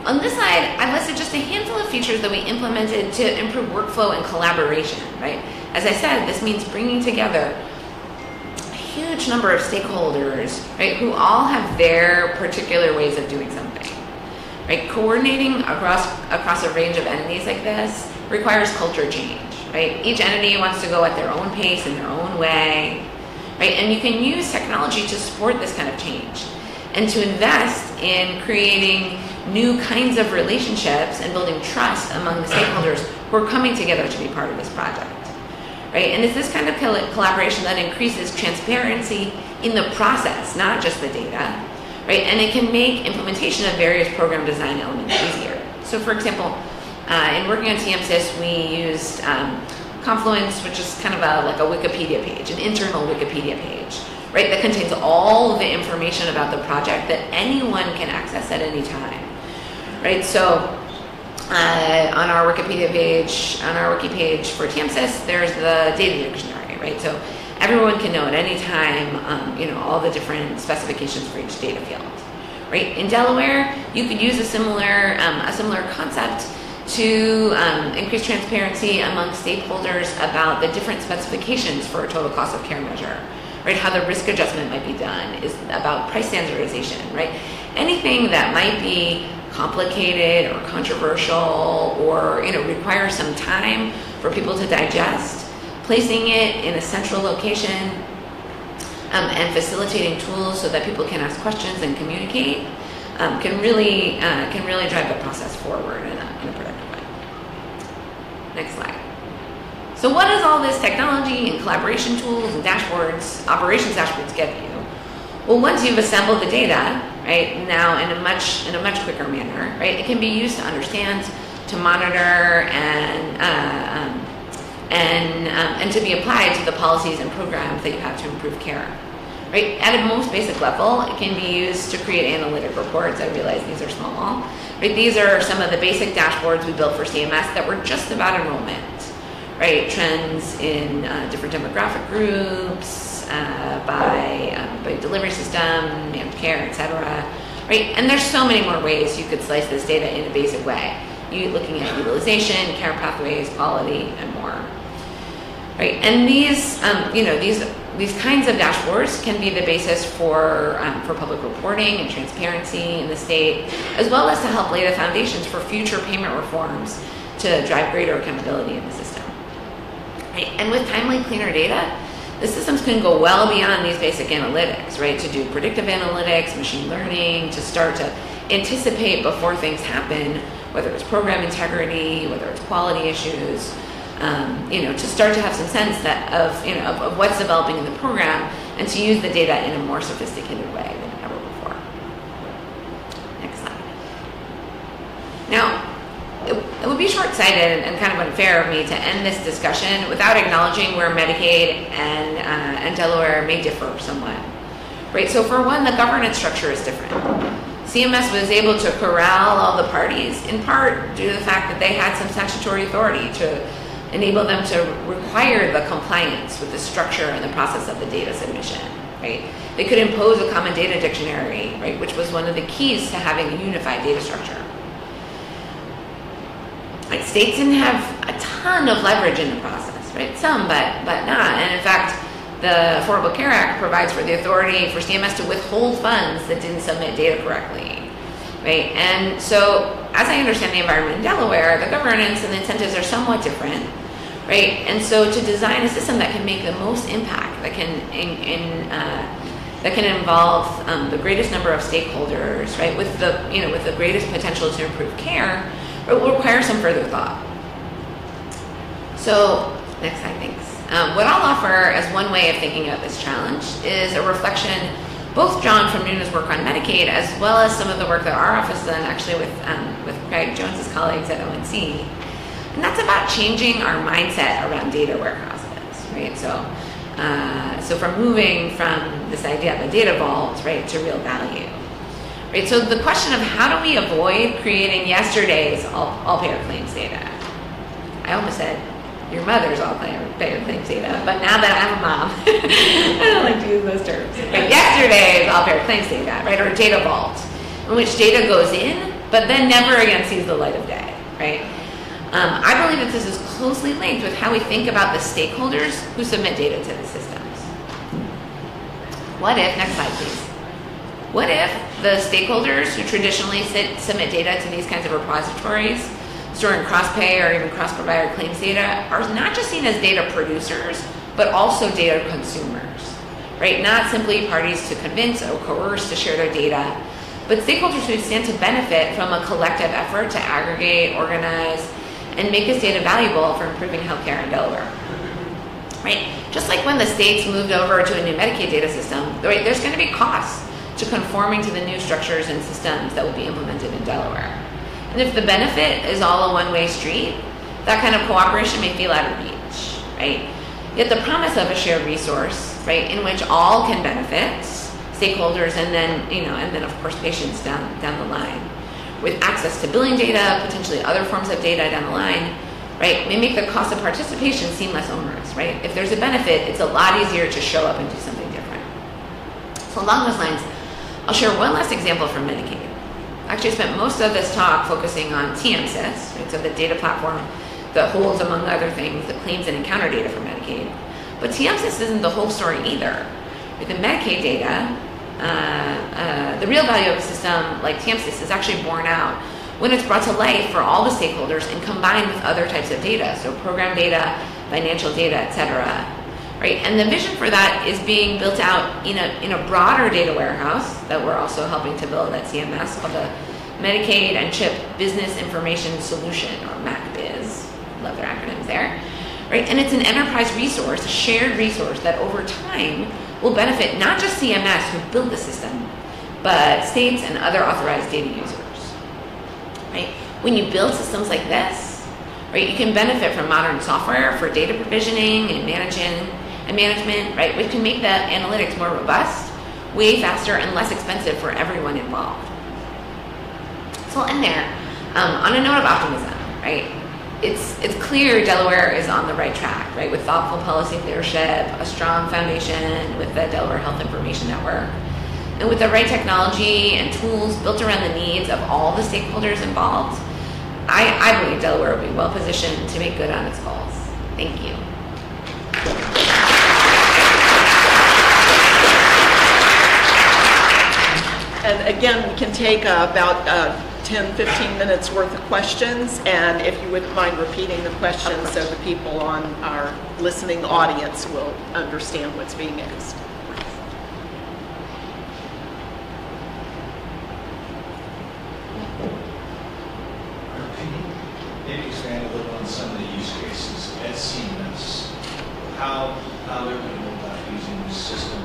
On this side, I listed just a handful of features that we implemented to improve workflow and collaboration, right? As I said, this means bringing together a huge number of stakeholders, right, who all have their particular ways of doing something. Right? Coordinating across across a range of entities like this requires culture change, right? Each entity wants to go at their own pace in their own way, right? And you can use technology to support this kind of change and to invest in creating new kinds of relationships and building trust among the stakeholders who are coming together to be part of this project. Right? And it's this kind of collaboration that increases transparency in the process, not just the data. Right? And it can make implementation of various program design elements easier. So, for example, uh, in working on TMSIS, we used um, Confluence, which is kind of a, like a Wikipedia page, an internal Wikipedia page, right, that contains all of the information about the project that anyone can access at any time, right? So uh, on our Wikipedia page, on our wiki page for TMSIS, there's the data dictionary, right? So everyone can know at any time, um, you know, all the different specifications for each data field, right? In Delaware, you could use a similar um, a similar concept to um, increase transparency among stakeholders about the different specifications for a total cost of care measure, right? How the risk adjustment might be done is about price standardization, right? Anything that might be complicated or controversial or you know require some time for people to digest. Placing it in a central location um, and facilitating tools so that people can ask questions and communicate um, can really uh, can really drive the process forward in a, in a productive way. Next slide. So what does all this technology and collaboration tools and dashboards operations dashboards get you? Well once you've assembled the data right now in a much in a much quicker manner right? It can be used to understand to monitor and uh, um, and um, and to be applied to the policies and programs that you have to improve care. Right? At a most basic level it can be used to create analytic reports. I realize these are small. Right? These are some of the basic dashboards we built for cms that were just about enrollment. Right? Trends in uh, different demographic groups uh, by, um, by delivery system, managed care, etc. Right? And there's so many more ways you could slice this data in a basic way. You looking at utilization, care pathways, quality, and more. Right? And these, um, you know, these these kinds of dashboards can be the basis for um, for public reporting and transparency in the state, as well as to help lay the foundations for future payment reforms to drive greater accountability in the system. Right? And with timely, cleaner data, the systems can go well beyond these basic analytics, right? To do predictive analytics, machine learning, to start to anticipate before things happen, whether it's program integrity, whether it's quality issues. um, you know, to start to have some sense that of, you know, of, of what's developing in the program and to use the data in a more sophisticated way than ever before. Next slide. Now, it, it would be short-sighted and kind of unfair of me to end this discussion without acknowledging where Medicaid and, uh, and Delaware may differ somewhat. Right, so for one, the governance structure is different. CMS was able to corral all the parties in part due to the fact that they had some statutory authority to enable them to require the compliance with the structure and the process of the data submission, right? They could impose a common data dictionary, right, which was one of the keys to having a unified data structure. Like states didn't have a ton of leverage in the process, right? Some, but but not. And in fact, the Affordable Care Act provides for the authority for CMS to withhold funds that didn't submit data correctly, right? And so, as I understand the environment in Delaware, the governance and the incentives are somewhat different, right? And so, to design a system that can make the most impact, that can in, in uh, that can involve um, the greatest number of stakeholders, right, with the you know with the greatest potential to improve care, it will require some further thought. So, next slide, thanks. Um, what I'll offer as one way of thinking about this challenge is a reflection, both John from Nuna's work on Medicaid, as well as some of the work that our office has done actually with, um, with Craig Jones's colleagues at ONC. And that's about changing our mindset around data warehouses, right? So, uh, so from moving from this idea of a data vault, right, to real value. Right, so the question of how do we avoid creating yesterday's all, all payer claims data? I almost said your mother's all payer, payer claims data, but now that I'm a mom, I don't like to use those terms. But yesterday's all payer claims data, right, or data vault, in which data goes in, but then never again sees the light of day, right? Um, I believe that this is closely linked with how we think about the stakeholders who submit data to the systems. What if, next slide please. What if the stakeholders who traditionally sit, submit data to these kinds of repositories, storing cross-pay or even cross-provider claims data, are not just seen as data producers, but also data consumers, right? Not simply parties to convince or coerce to share their data, but stakeholders who stand to benefit from a collective effort to aggregate, organize, and make this data valuable for improving healthcare in Delaware. Right? Just like when the states moved over to a new Medicaid data system, right, there's going to be costs to conforming to the new structures and systems that will be implemented in Delaware. And if the benefit is all a one-way street, that kind of cooperation may feel out of reach, right? Yet the promise of a shared resource, right, in which all can benefit, stakeholders and then, you know, and then of course patients down down the line, with access to billing data, potentially other forms of data down the line, right, may make the cost of participation seem less onerous, right? If there's a benefit, it's a lot easier to show up and do something different. So along those lines, I'll share one last example from Medicaid. Actually, I spent most of this talk focusing on TMSIS, right, so the data platform that holds, among other things, the claims and encounter data for Medicaid. But TMSIS isn't the whole story either. With the Medicaid data, uh, uh, the real value of a system like TMSIS is actually borne out when it's brought to life for all the stakeholders and combined with other types of data, so program data, financial data, et cetera. Right? And the vision for that is being built out in a, in a broader data warehouse that we're also helping to build at CMS called the Medicaid and CHIP Business Information Solution, or MACBIS. Love their acronyms there. Right? And it's an enterprise resource, a shared resource that over time will benefit not just CMS who built the system, but states and other authorized data users. Right? When you build systems like this, right, you can benefit from modern software for data provisioning and managing and management, right, which can make the analytics more robust, way faster, and less expensive for everyone involved. So I'll end there um, on a note of optimism, right? It's, it's clear Delaware is on the right track, right? With thoughtful policy leadership, a strong foundation with the Delaware Health Information Network, and with the right technology and tools built around the needs of all the stakeholders involved, I, I believe Delaware will be well positioned to make good on its goals. Thank you. And again, we can take uh, about uh, 10, 15 minutes worth of questions, and if you wouldn't mind repeating the questions so the people on our listening audience will understand what's being asked. Maybe expand a little on some of the use cases at CMS, how, how they're going to go about using this system,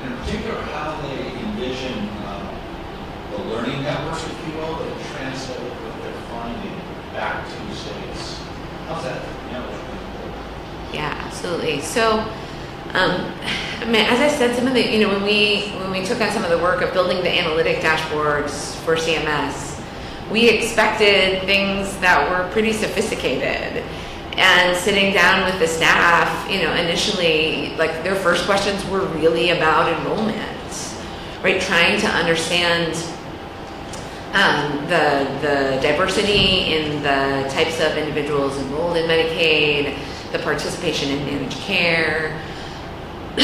and in particular how they envision learning networks, if you will, that translate what they're finding back to states. How's that Yeah, absolutely. So, um, I mean, as I said, some of the, you know, when we when we took on some of the work of building the analytic dashboards for CMS, we expected things that were pretty sophisticated. And sitting down with the staff, you know, initially, like their first questions were really about enrollment, right? Trying to understand um, the, the diversity in the types of individuals enrolled in Medicaid, the participation in managed care,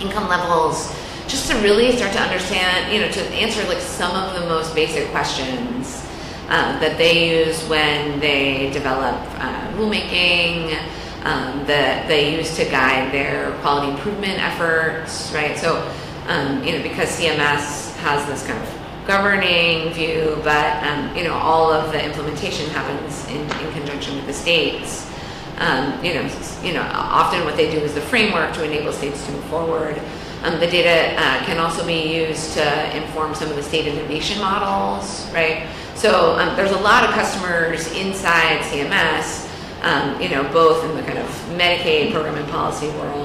income levels, just to really start to understand, you know, to answer like some of the most basic questions uh, that they use when they develop uh, rulemaking, um, that they use to guide their quality improvement efforts, right? So, um, you know, because CMS has this kind of governing view, but um, you know, all of the implementation happens in, in conjunction with the states. Um, you know, you know, often what they do is the framework to enable states to move forward. Um, the data uh, can also be used to inform some of the state innovation models, right? So um, there's a lot of customers inside CMS, um, you know, both in the kind of Medicaid program and policy world,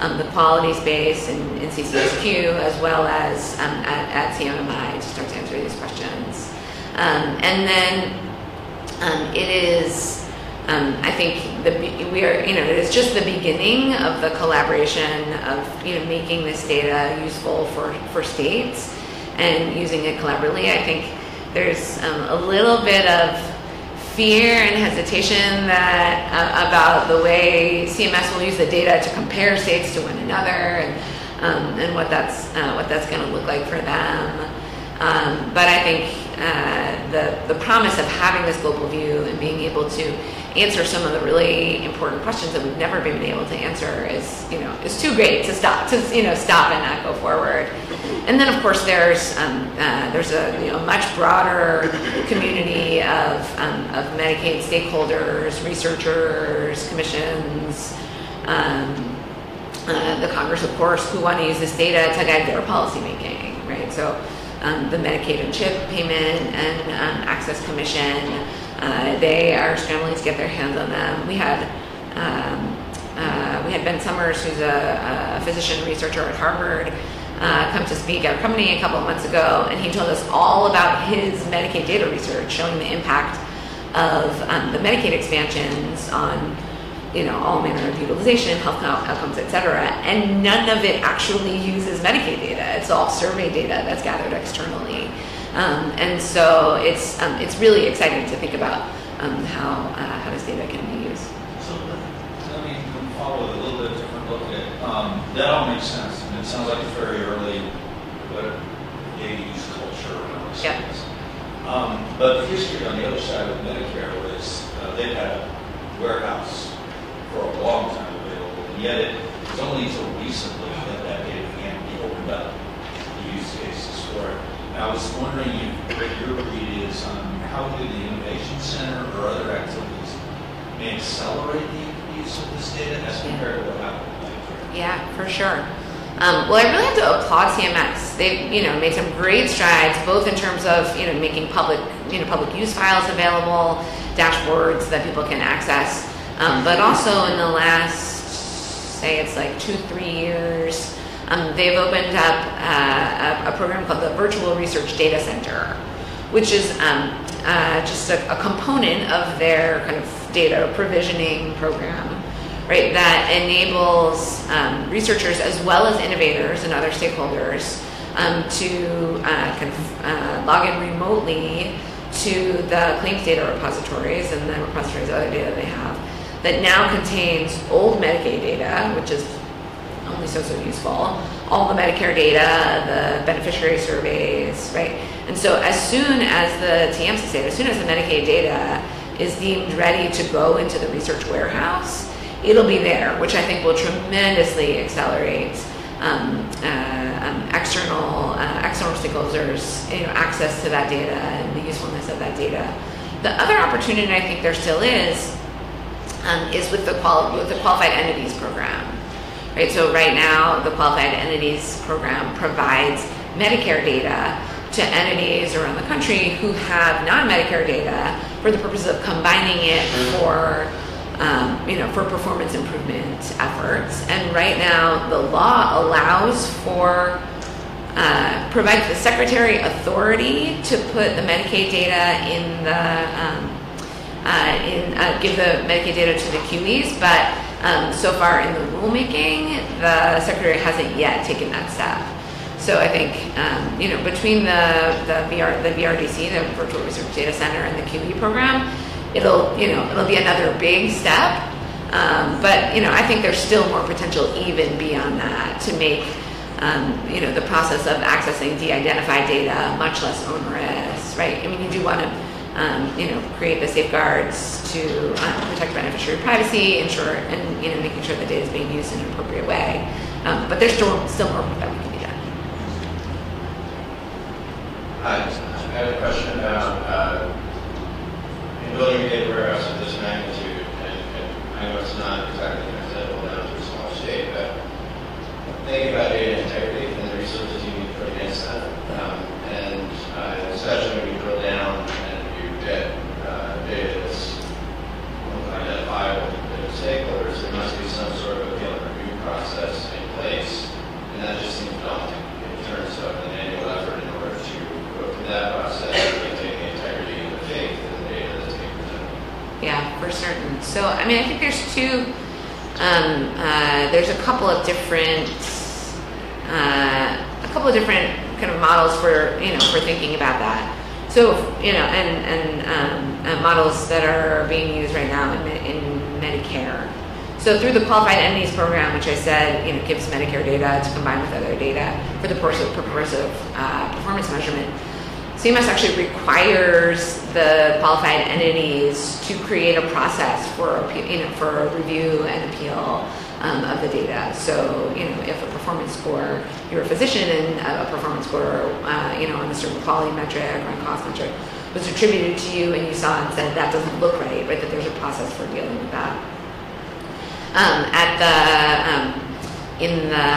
um, the quality space in, in CCSQ, as well as um, at, at CMMI to start to answer these questions. Um, and then um, it is, um, I think, the we are, you know, it is just the beginning of the collaboration of, you know, making this data useful for, for states and using it collaboratively. I think there's um, a little bit of fear and hesitation that uh, about the way CMS will use the data to compare states to one another and um, and what that's uh, what that's going to look like for them. Um, but I think uh, the the promise of having this global view and being able to answer some of the really important questions that we've never been able to answer is you know is too great to stop to you know stop and not go forward. And then of course there's um, uh, there's a you know much broader community of um, of Medicaid stakeholders, researchers, commissions. Um, uh, the Congress, of course, who want to use this data to guide their policymaking, right? So um, the Medicaid and CHIP payment and um, Access Commission, uh, they are scrambling to get their hands on them. We had um, uh, we had Ben Sommers, who's a, a physician researcher at Harvard, uh, come to speak at our company a couple of months ago, and he told us all about his Medicaid data research showing the impact of um, the Medicaid expansions on you know, all manner of utilization, health outcomes, et cetera, and none of it actually uses Medicaid data. It's all survey data that's gathered externally. Um, and so it's, um, it's really exciting to think about um, how, uh, how this data can be used. So let me follow a little bit different look at, it. um, that all makes sense, and it sounds like it's very early, but data use culture around this. Yeah. Um, but the history on the other side of Medicare was, uh, they've had a warehouse for a long time available, and yet it was only until recently that that data began to be opened up, the use cases for it. And I was wondering if, what your read is on how do the Innovation Center or other activities may accelerate the use of this data as compared to what happened? Yeah, for sure. Um, well, I really have to applaud CMS. They've, you know, made some great strides, both in terms of, you know, making public, you know, public use files available, dashboards that people can access, um, but also in the last, say, it's like two, three years, um, they've opened up uh, a, a program called the Virtual Research Data Center, which is um, uh, just a, a component of their kind of data provisioning program right, that enables um, researchers as well as innovators and other stakeholders um, to uh, kind of uh, log in remotely to the claims data repositories and the repositories of other data they have that now contains old Medicaid data, which is only so so useful, all the Medicare data, the beneficiary surveys, right? And so as soon as the TMSIS data, as soon as the Medicaid data is deemed ready to go into the research warehouse, it'll be there, which I think will tremendously accelerate um, uh, um, external uh, external stakeholders, you know, access to that data and the usefulness of that data. The other opportunity I think there still is um, is with the qual- with the qualified entities program, right? So right now, the Qualified Entities Program provides Medicare data to entities around the country who have non-Medicare data for the purpose of combining it for, um, you know, for performance improvement efforts. And right now, the law allows for uh, provides the secretary authority to put the Medicaid data in the um, uh, in uh, give the Medicaid data to the QEs, but um, so far in the rulemaking, the secretary hasn't yet taken that step. So I think um, you know between the the, VR, the VRDC, the Virtual Research Data Center, and the QE program, it'll you know it'll be another big step. Um, but you know I think there's still more potential even beyond that to make um, you know the process of accessing de-identified data much less onerous, right? I mean you do want to um, you know create the safeguards to um, protect beneficiary privacy, ensure and you know making sure the data is being used in an appropriate way. Um, but there's still still more work that we can do done. Hi, I have a question about, uh, in building a data warehouse of this magnitude, and, and I know it's not exactly identical down to a small state, but thinking about data integrity and the resources you need to put against that, um, and uh, especially when you drill down and you get uh, data that's identifiable to stakeholders, there must be some sort of appeal and review process in place, and that just seems daunting in terms of an annual effort in order to go through that process and maintain the integrity and the faith in the data that's being presented. Yeah, for certain. So, I mean, I think there's two, um, uh, there's a couple of different, uh, a couple of different kind of models for, you know, for thinking about that. So, you know, and, and um, uh, models that are being used right now in, in Medicare. So through the Qualified Entities Program, which I said, you know, gives Medicare data to combine with other data for the purpose of, uh, performance measurement, CMS actually requires the qualified entities to create a process for, you know, for review and appeal um, of the data. So, you know, if a performance score, you're a physician and a performance score, uh, you know, on a certain quality metric or a cost metric was attributed to you and you saw and said that doesn't look right, right, that there's a process for dealing with that. Um, at the, um, in the,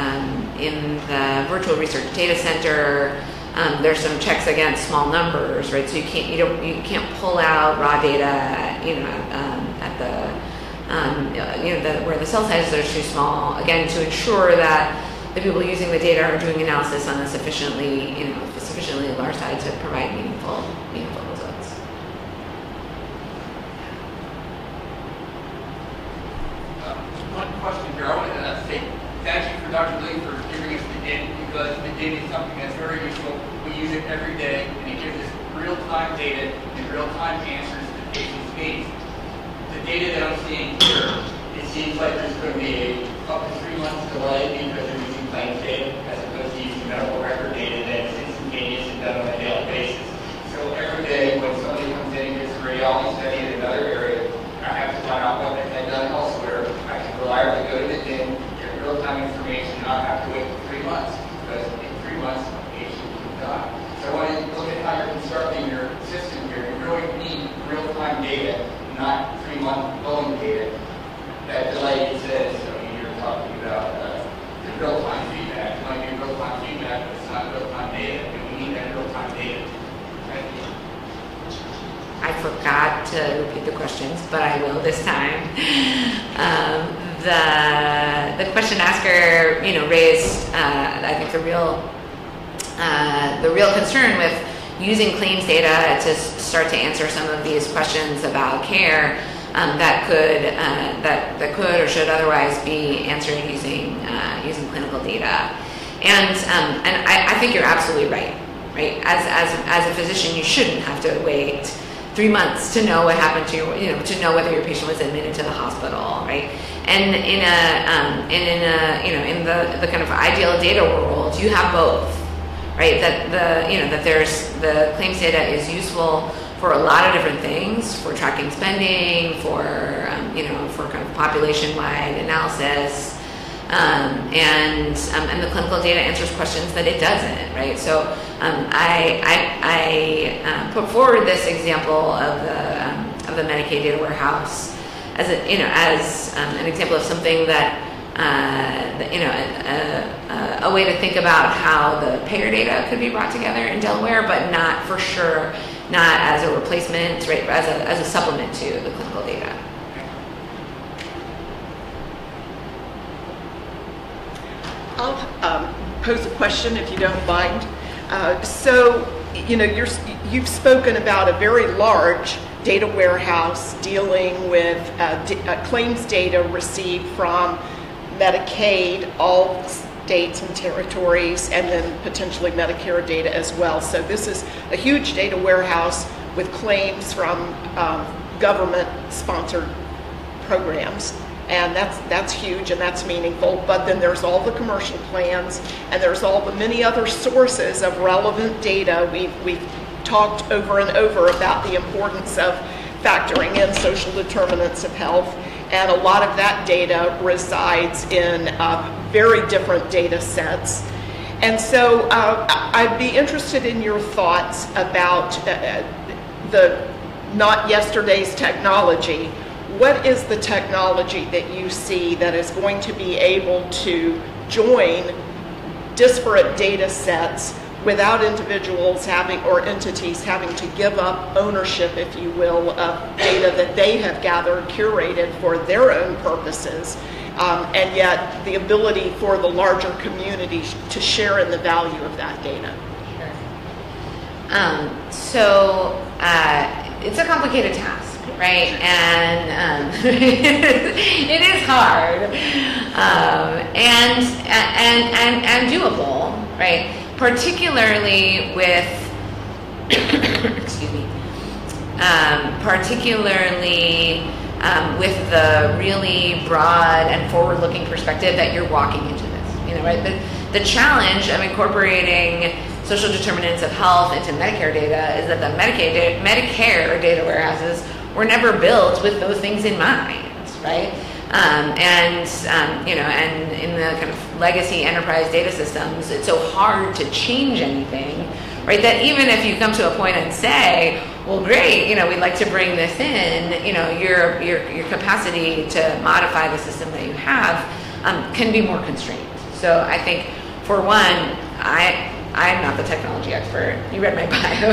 um, in the virtual research data center, um, there's some checks against small numbers, right? So you can't, you don't, you can't pull out raw data, you know, um, at the, um, you know, the, where the cell sizes are too small. Again, to ensure that the people using the data are doing analysis on a sufficiently, you know, sufficiently large side to provide meaningful, meaningful results. Uh, One question here, I wanted to say thank you for Dr. Lee for giving us the data, because the data is something that's very useful. We use it every day, and it gives us real-time data and real-time answers to patients' needs. Data that I'm seeing here, it seems like there's going to be a up to three months delay because they're using claims data as opposed to using medical record data that's instantaneous and done on a daily basis. So every day when somebody comes in and gets a radiology study in another area, I have to find out what they've done elsewhere. I can reliably go to the DHIN, get real-time information, not have to wait for three months, because in three months, a patient can die. So when you look at how you're constructing your system here, you really need real-time data, not three-month billing data. That delay, it says, I mean, you're talking about uh, the real-time feedback. It might be real-time feedback, but it's not real-time data, and we need that real-time data. Thank you. I forgot to repeat the questions, but I will this time. Um, the the question asker, you know, raised think the real uh, the real concern with using claims data to start to answer some of these questions about care um, that could uh, that that could or should otherwise be answered using uh, using clinical data. And um, and I, I think you're absolutely right. Right, as as as a physician, you shouldn't have to wait three months to know what happened to your, you know, to know whether your patient was admitted to the hospital, right? And in a, um, and in a, you know, in the, the kind of ideal data world, you have both, right? That the, you know, that there's, the claims data is useful for a lot of different things, for tracking spending, for, um, you know, for kind of population-wide analysis, um, and um, and the clinical data answers questions that it doesn't, right? So um, I I, I uh, put forward this example of the um, of the Medicaid data warehouse as a, you know as um, an example of something that uh, you know, a, a, a way to think about how the payer data could be brought together in Delaware, but not for sure, not as a replacement, right, as a, as a supplement to the clinical data. I'll um, pose a question if you don't mind. Uh, So, you know, you're, you've spoken about a very large data warehouse dealing with uh, d- uh, claims data received from Medicaid, all states and territories, and then potentially Medicare data as well. So this is a huge data warehouse with claims from um, government-sponsored programs. And that's, that's huge and that's meaningful. But then there's all the commercial plans and there's all the many other sources of relevant data. We've, we've talked over and over about the importance of factoring in social determinants of health. And a lot of that data resides in uh, very different data sets. And so uh, I'd be interested in your thoughts about uh, the not yesterday's technology. What is the technology that you see that is going to be able to join disparate data sets without individuals having or entities having to give up ownership, if you will, of data that they have gathered, curated for their own purposes, um, and yet the ability for the larger community to share in the value of that data? Um, so uh, it's a complicated task, right? And um, it is hard, um, and, and and and doable, right? Particularly with, excuse me, um, particularly um, with the really broad and forward-looking perspective that you're walking into this. You know, right? The, the challenge of incorporating social determinants of health into Medicare data is that the Medicaid da- Medicare data warehouses were never built with those things in mind, right? Um, and um, you know, and in the kind of legacy enterprise data systems, it's so hard to change anything, right? That even if you come to a point and say, well, great, you know, we'd like to bring this in, you know, your your your capacity to modify the system that you have um, can be more constrained. So I think, for one, I I'm not the technology expert. You read my bio,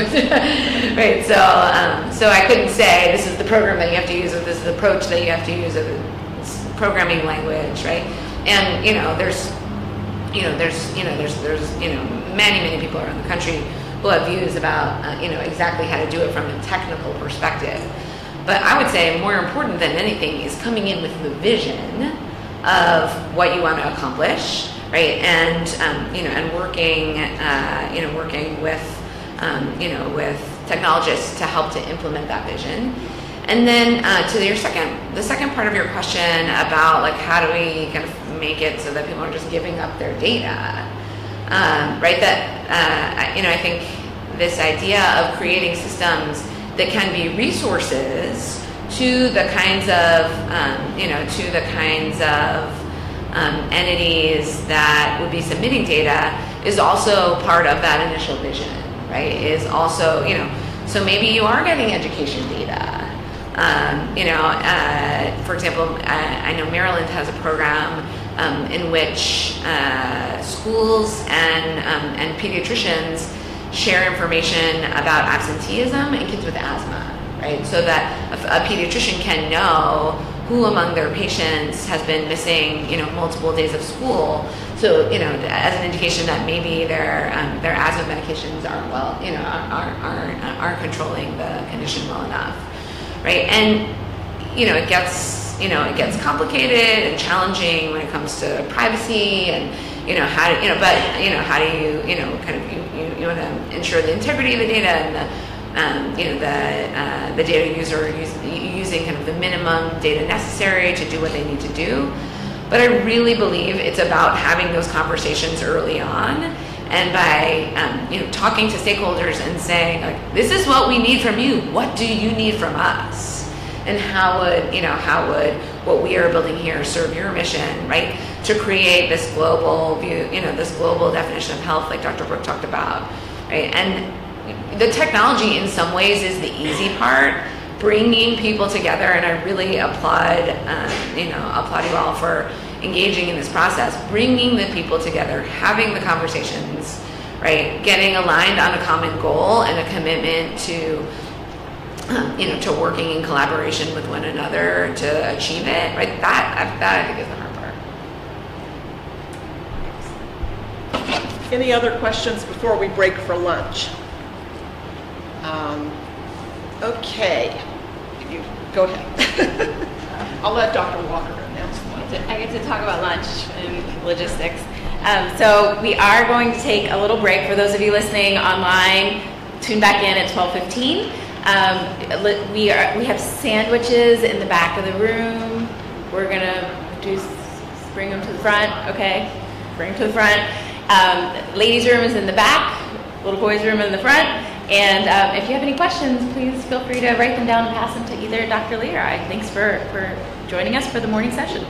right? So, um, so I couldn't say this is the program that you have to use, or this is the approach that you have to use, or programming language, right? And you know, there's, you know, there's, you know, there's, there's, you know, many, many people around the country who have views about, uh, you know, exactly how to do it from a technical perspective. But I would say more important than anything is coming in with the vision of what you want to accomplish right? And um, you know, and working, uh, you know, working with, um, you know, with technologists to help to implement that vision. And then uh, to your second, the second part of your question about like how do we kind of make it so that people are just giving up their data, um, right? That uh, you know, I think this idea of creating systems that can be resources to the kinds of, um, you know, to the kinds of um, entities that would be submitting data is also part of that initial vision, right? Is also, you know, so maybe you are getting education data. Um, you know, uh, for example, uh, I know Maryland has a program um, in which uh, schools and um, and pediatricians share information about absenteeism in kids with asthma, right? So that a, a pediatrician can know who among their patients has been missing, you know, multiple days of school. So, you know, as an indication that maybe their um, their asthma medications aren't well, you know, are aren't aren't controlling the condition well enough, right? And you know, it gets you know it gets complicated and challenging when it comes to privacy and you know how do, you know, but you know how do you you know kind of you you, you want to ensure the integrity of the data and the um, you know, the, uh, the data user use, using kind of the minimum data necessary to do what they need to do. But I really believe it's about having those conversations early on and by um, you know talking to stakeholders and saying like this is what we need from you. What do you need from us? And how would you know how would what we are building here serve your mission right? To create this global view you know this global definition of health like dr brooke talked about right? And the technology in some ways is the easy part bringing people together. And i really applaud um, you know applaud you all for engaging in this process, bringing the people together, having the conversations, right? Getting aligned on a common goal and a commitment to um, you know, to working in collaboration with one another to achieve it, right? That, that I think is the hard part. Any other questions before we break for lunch? Um, Okay, you, go ahead. I'll let Dr. Walker one. I get to talk about lunch and logistics. Um, so we are going to take a little break. For those of you listening online, tune back in at 12:15. Um, we are we have sandwiches in the back of the room. We're gonna do bring them to the front. Okay, bring them to the front. Um, ladies' room is in the back. Little boys' room in the front. And um, if you have any questions, please feel free to write them down and pass them to either Dr. Lee or I. Thanks for, for joining us for the morning session.